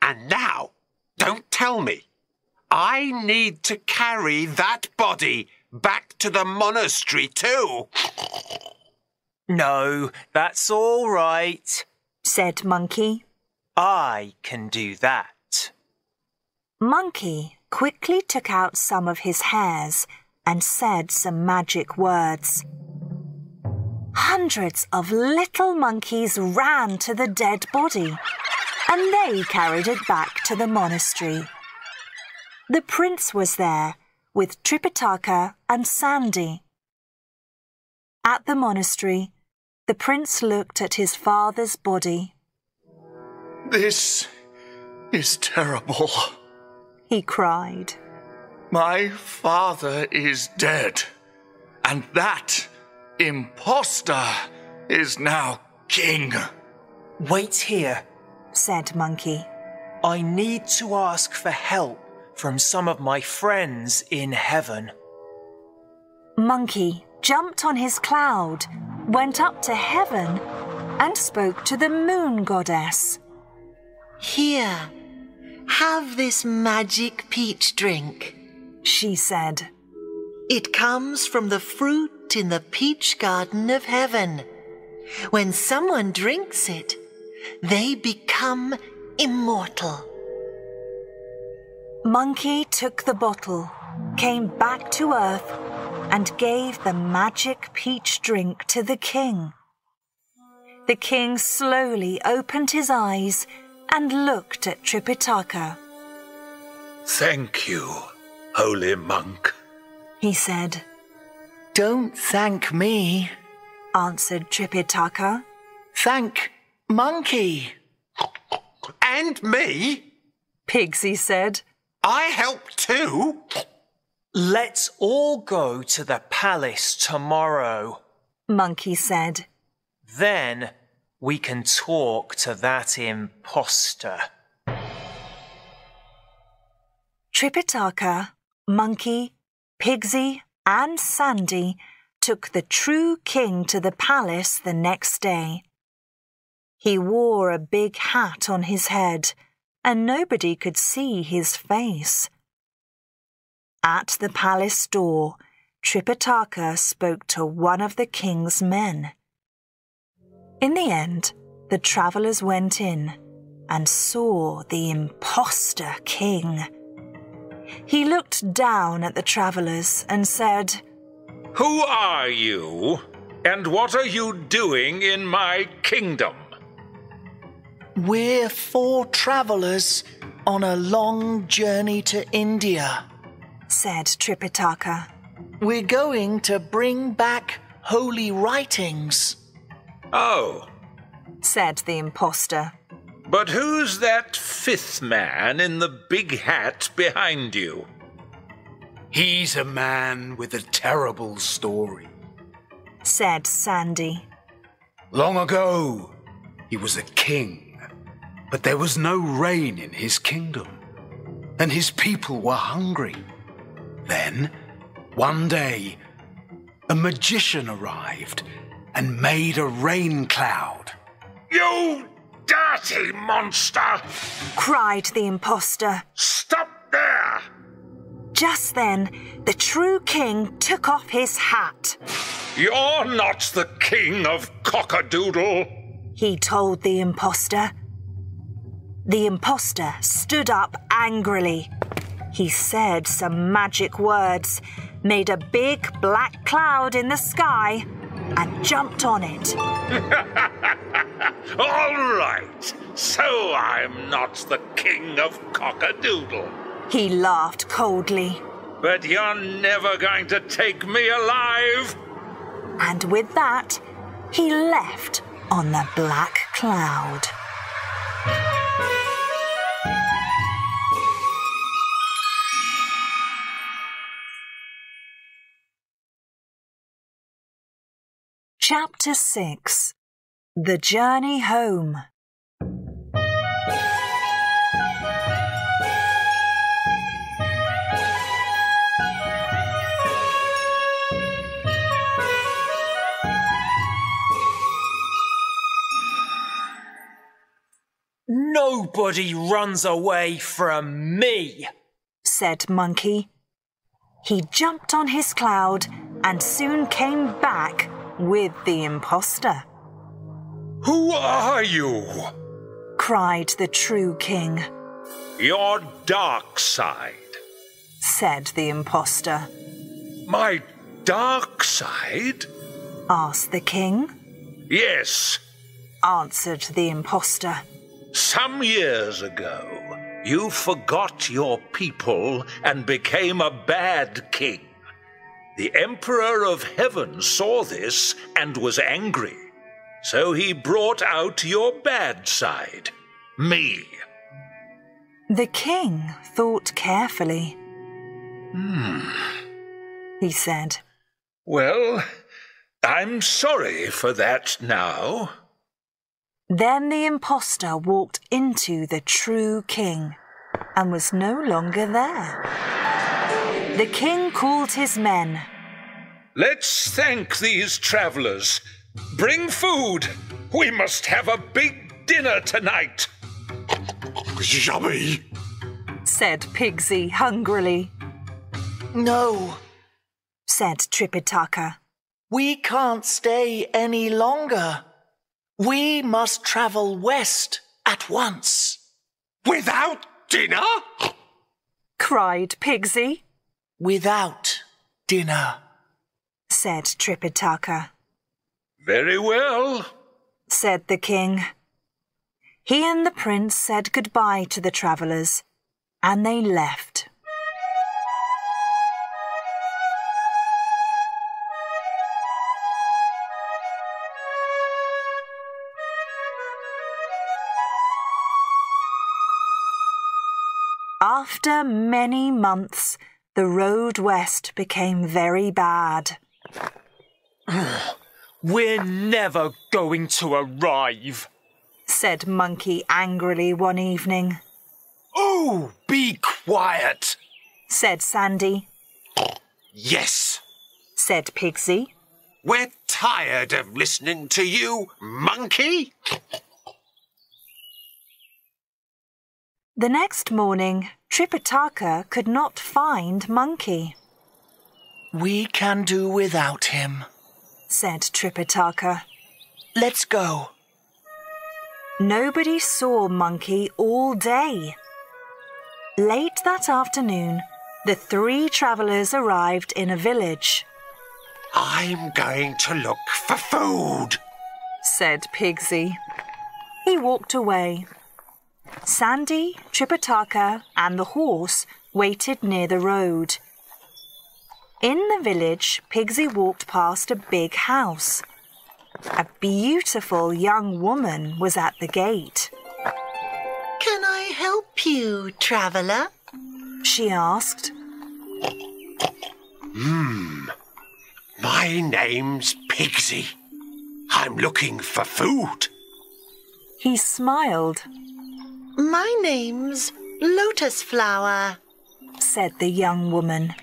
Speaker 9: And now, don't tell me. I need to carry that body Back to the monastery too.
Speaker 3: No, that's all right,
Speaker 1: said Monkey.
Speaker 3: I can do that.
Speaker 1: Monkey quickly took out some of his hairs and said some magic words. Hundreds of little monkeys ran to the dead body and they carried it back to the monastery. The prince was there with Tripitaka and Sandy. At the monastery, the prince looked at his father's body.
Speaker 12: This is terrible,
Speaker 1: he cried.
Speaker 12: My father is dead, and that impostor is now king.
Speaker 3: Wait here,
Speaker 1: said Monkey.
Speaker 3: I need to ask for help from some of my friends in heaven.
Speaker 1: Monkey jumped on his cloud, went up to heaven, and spoke to the moon goddess.
Speaker 7: Here, have this magic peach drink,
Speaker 1: she said.
Speaker 7: It comes from the fruit in the peach garden of heaven. When someone drinks it, they become immortal.
Speaker 1: Monkey took the bottle, came back to Earth, and gave the magic peach drink to the king. The king slowly opened his eyes and looked at Tripitaka.
Speaker 2: Thank you, holy monk,
Speaker 1: he said.
Speaker 6: Don't thank me,
Speaker 1: answered Tripitaka.
Speaker 6: Thank Monkey.
Speaker 9: And me,
Speaker 1: Pigsy said.
Speaker 9: I help too.
Speaker 3: Let's all go to the palace tomorrow,
Speaker 1: Monkey said.
Speaker 3: Then we can talk to that impostor.
Speaker 1: Tripitaka, Monkey, Pigsy, and Sandy took the true king to the palace the next day. He wore a big hat on his head and nobody could see his face. At the palace door, Tripitaka spoke to one of the king's men. In the end, the travellers went in and saw the impostor king. He looked down at the travellers and said,
Speaker 2: Who are you, and what are you doing in my kingdom?
Speaker 6: We're four travellers on a long journey to India,
Speaker 1: said Tripitaka.
Speaker 6: We're going to bring back holy writings.
Speaker 2: Oh,
Speaker 1: said the impostor.
Speaker 2: But who's that fifth man in the big hat behind you?
Speaker 8: He's a man with a terrible story,
Speaker 1: said Sandy.
Speaker 8: Long ago, he was a king but there was no rain in his kingdom, and his people were hungry. Then, one day, a magician arrived and made a rain cloud.
Speaker 2: You dirty monster!
Speaker 1: cried the impostor.
Speaker 2: Stop there!
Speaker 1: Just then, the true king took off his hat.
Speaker 2: You're not the king of Cockadoodle,
Speaker 1: he told the impostor. The impostor stood up angrily. He said some magic words, made a big black cloud in the sky, and jumped on it. (laughs)
Speaker 2: All right, so I'm not the king of Cockadoodle.
Speaker 1: He laughed coldly.
Speaker 2: But you're never going to take me alive.
Speaker 1: And with that, he left on the black cloud. Chapter 6 The Journey Home
Speaker 3: Nobody runs away from me,
Speaker 1: said Monkey. He jumped on his cloud and soon came back with the impostor.
Speaker 2: Who are you?
Speaker 1: cried the true king.
Speaker 2: Your dark side.
Speaker 1: said the impostor.
Speaker 2: My dark side?
Speaker 1: asked the king.
Speaker 2: Yes,
Speaker 1: answered the impostor.
Speaker 2: Some years ago, you forgot your people and became a bad king. The Emperor of Heaven saw this and was angry. So he brought out your bad side, me.
Speaker 1: The king thought carefully.
Speaker 2: Hmm.
Speaker 1: He said,
Speaker 2: Well, I'm sorry for that now.
Speaker 1: Then the impostor walked into the true king and was no longer there. The king called his men.
Speaker 2: Let's thank these travellers. Bring food. We must have a big dinner tonight.
Speaker 4: Yummy,
Speaker 1: said Pigsy hungrily.
Speaker 6: No,
Speaker 1: said Tripitaka.
Speaker 6: We can't stay any longer. We must travel west at once.
Speaker 9: Without dinner?
Speaker 1: cried Pigsy.
Speaker 6: Without dinner,
Speaker 1: said Tripitaka.
Speaker 2: Very well,
Speaker 1: said the king. He and the prince said goodbye to the travellers, and they left. After many months, the road west became very bad. (sighs)
Speaker 10: We're never going to arrive,
Speaker 1: said Monkey angrily one evening.
Speaker 8: Oh, be quiet,
Speaker 1: said Sandy.
Speaker 9: Yes,
Speaker 1: said Pigsy.
Speaker 9: We're tired of listening to you, monkey.
Speaker 1: The next morning, Tripitaka could not find Monkey.
Speaker 6: We can do without him,
Speaker 1: said Tripitaka.
Speaker 6: Let's go.
Speaker 1: Nobody saw Monkey all day. Late that afternoon, the three travellers arrived in a village.
Speaker 9: I'm going to look for food,
Speaker 1: said Pigsy. He walked away. Sandy, Tripitaka, and the horse waited near the road. In the village, Pigsy walked past a big house. A beautiful young woman was at the gate.
Speaker 13: Can I help you, traveller?
Speaker 1: She asked.
Speaker 9: Hmm. My name's Pigsy. I'm looking for food.
Speaker 1: He smiled.
Speaker 13: My name's Lotus Flower,
Speaker 1: said the young woman.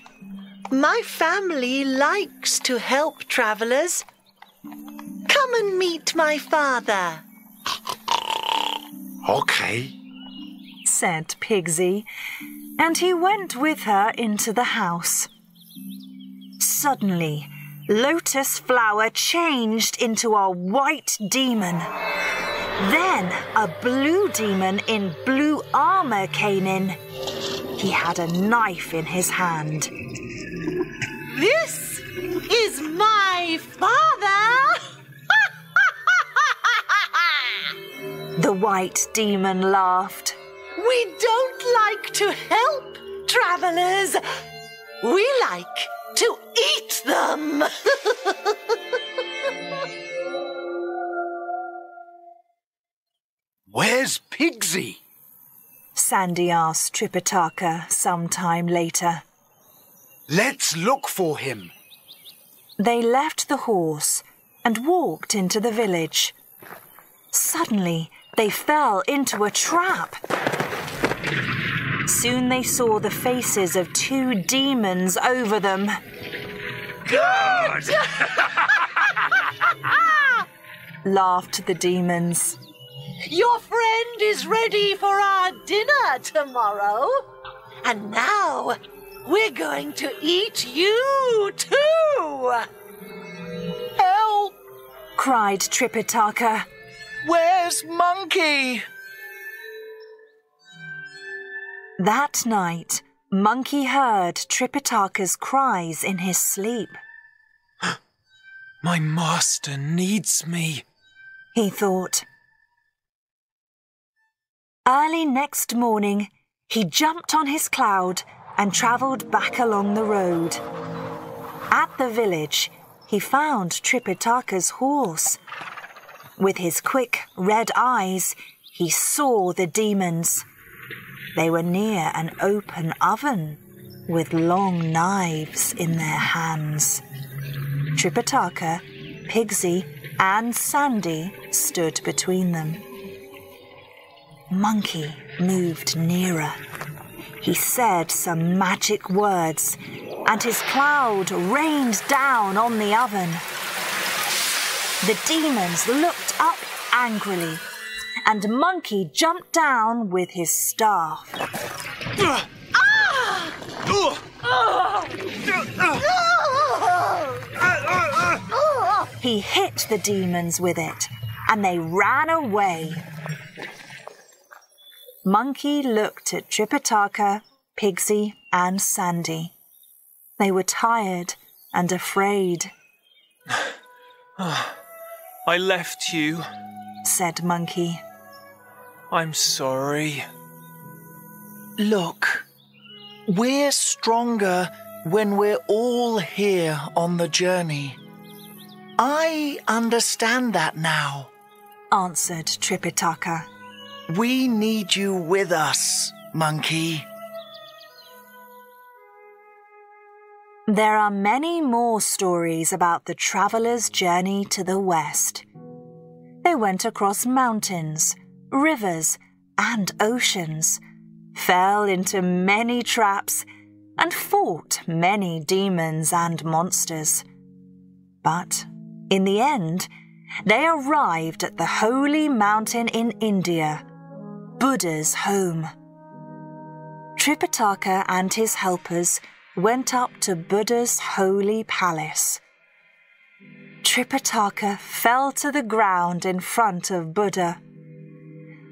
Speaker 13: My family likes to help travellers. Come and meet my father.
Speaker 9: Okay,
Speaker 1: said Pigsy, and he went with her into the house. Suddenly, Lotus Flower changed into a white demon. Then a blue demon in blue armour came in. He had a knife in his hand.
Speaker 13: This is my father! (laughs)
Speaker 1: the white demon laughed.
Speaker 13: We don't like to help travellers. We like to eat them. (laughs)
Speaker 8: Where's Pigsy?
Speaker 1: Sandy asked Tripitaka some time later.
Speaker 8: Let's look for him.
Speaker 1: They left the horse and walked into the village. Suddenly, they fell into a trap. Soon they saw the faces of two demons over them.
Speaker 2: Good! (laughs)
Speaker 1: laughed the demons.
Speaker 13: Your friend is ready for our dinner tomorrow. And now we're going to eat you too!
Speaker 6: Help!
Speaker 1: cried Tripitaka.
Speaker 6: Where's Monkey?
Speaker 1: That night, Monkey heard Tripitaka's cries in his sleep. (gasps)
Speaker 10: My master needs me,
Speaker 1: he thought. Early next morning, he jumped on his cloud and travelled back along the road. At the village, he found Tripitaka's horse. With his quick red eyes, he saw the demons. They were near an open oven with long knives in their hands. Tripitaka, Pigsy, and Sandy stood between them. Monkey moved nearer. He said some magic words, and his cloud rained down on the oven. The demons looked up angrily, and Monkey jumped down with his staff. He hit the demons with it, and they ran away. Monkey looked at Tripitaka, Pigsy, and Sandy. They were tired and afraid. (sighs)
Speaker 10: I left you,
Speaker 1: said Monkey.
Speaker 10: I'm sorry.
Speaker 6: Look, we're stronger when we're all here on the journey. I understand that now,
Speaker 1: answered Tripitaka.
Speaker 6: We need you with us, Monkey.
Speaker 1: There are many more stories about the traveler's journey to the west. They went across mountains, rivers, and oceans, fell into many traps, and fought many demons and monsters. But in the end, they arrived at the holy mountain in India, Buddha's home. Tripitaka and his helpers went up to Buddha's holy palace. Tripitaka fell to the ground in front of Buddha.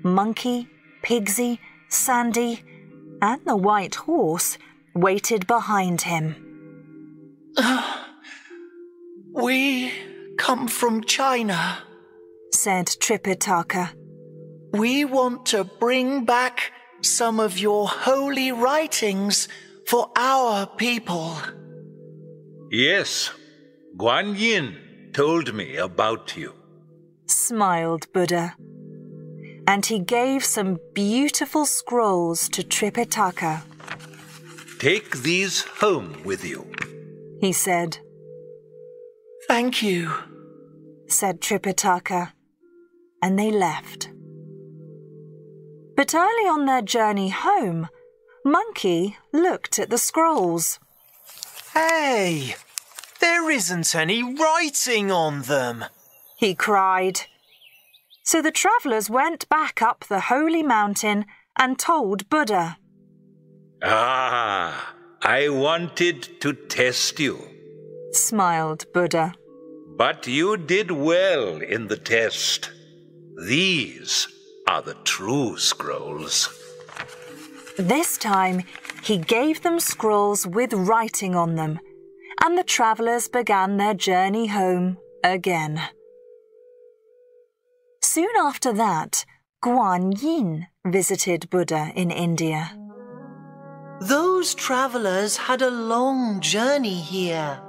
Speaker 1: Monkey, Pigsy, Sandy, and the white horse waited behind him. (sighs)
Speaker 6: we come from China,
Speaker 1: said Tripitaka.
Speaker 6: We want to bring back some of your holy writings for our people.
Speaker 2: Yes, Guan Yin told me about you,
Speaker 1: smiled Buddha. And he gave some beautiful scrolls to Tripitaka.
Speaker 2: Take these home with you,
Speaker 1: he said.
Speaker 6: Thank you,
Speaker 1: said Tripitaka, and they left. But early on their journey home, Monkey looked at the scrolls.
Speaker 10: Hey, there isn't any writing on them,
Speaker 1: he cried. So the travellers went back up the holy mountain and told Buddha.
Speaker 2: Ah, I wanted to test you,
Speaker 1: smiled Buddha.
Speaker 2: But you did well in the test. These are the true scrolls.
Speaker 1: This time, he gave them scrolls with writing on them, and the travellers began their journey home again. Soon after that, Guan Yin visited Buddha in India.
Speaker 7: Those travellers had a long journey here,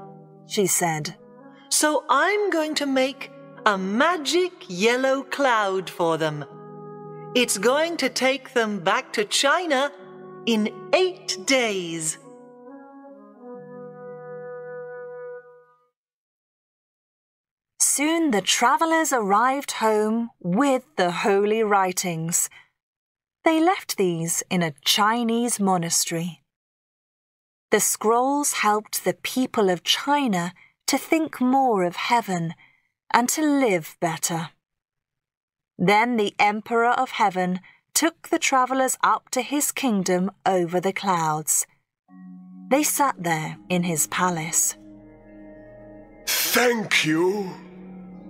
Speaker 1: she said.
Speaker 7: So I'm going to make a magic yellow cloud for them. It's going to take them back to China in eight days.
Speaker 1: Soon the travellers arrived home with the holy writings. They left these in a Chinese monastery. The scrolls helped the people of China to think more of heaven and to live better. Then the Emperor of Heaven took the travellers up to his kingdom over the clouds. They sat there in his palace.
Speaker 4: Thank you.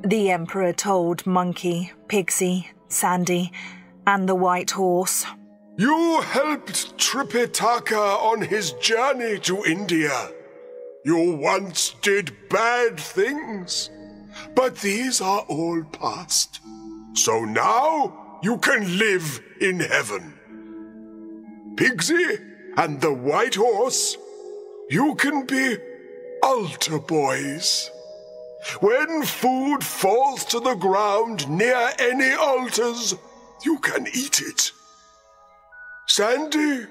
Speaker 1: The Emperor told Monkey, Pigsy, Sandy, and the White Horse.
Speaker 4: You helped Tripitaka on his journey to India. You once did bad things, but these are all past. So now you can live in heaven. Pigsy and the White Horse, you can be altar boys. When food falls to the ground near any altars, you can eat it. Sandy,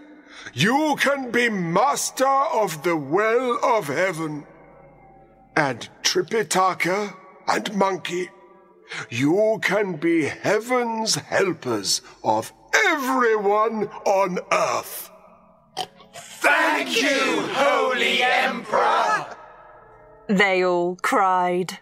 Speaker 4: you can be master of the well of heaven. And Tripitaka and Monkey, you can be heaven's helpers of everyone on earth.
Speaker 11: Thank you, Holy Emperor!
Speaker 1: They all cried.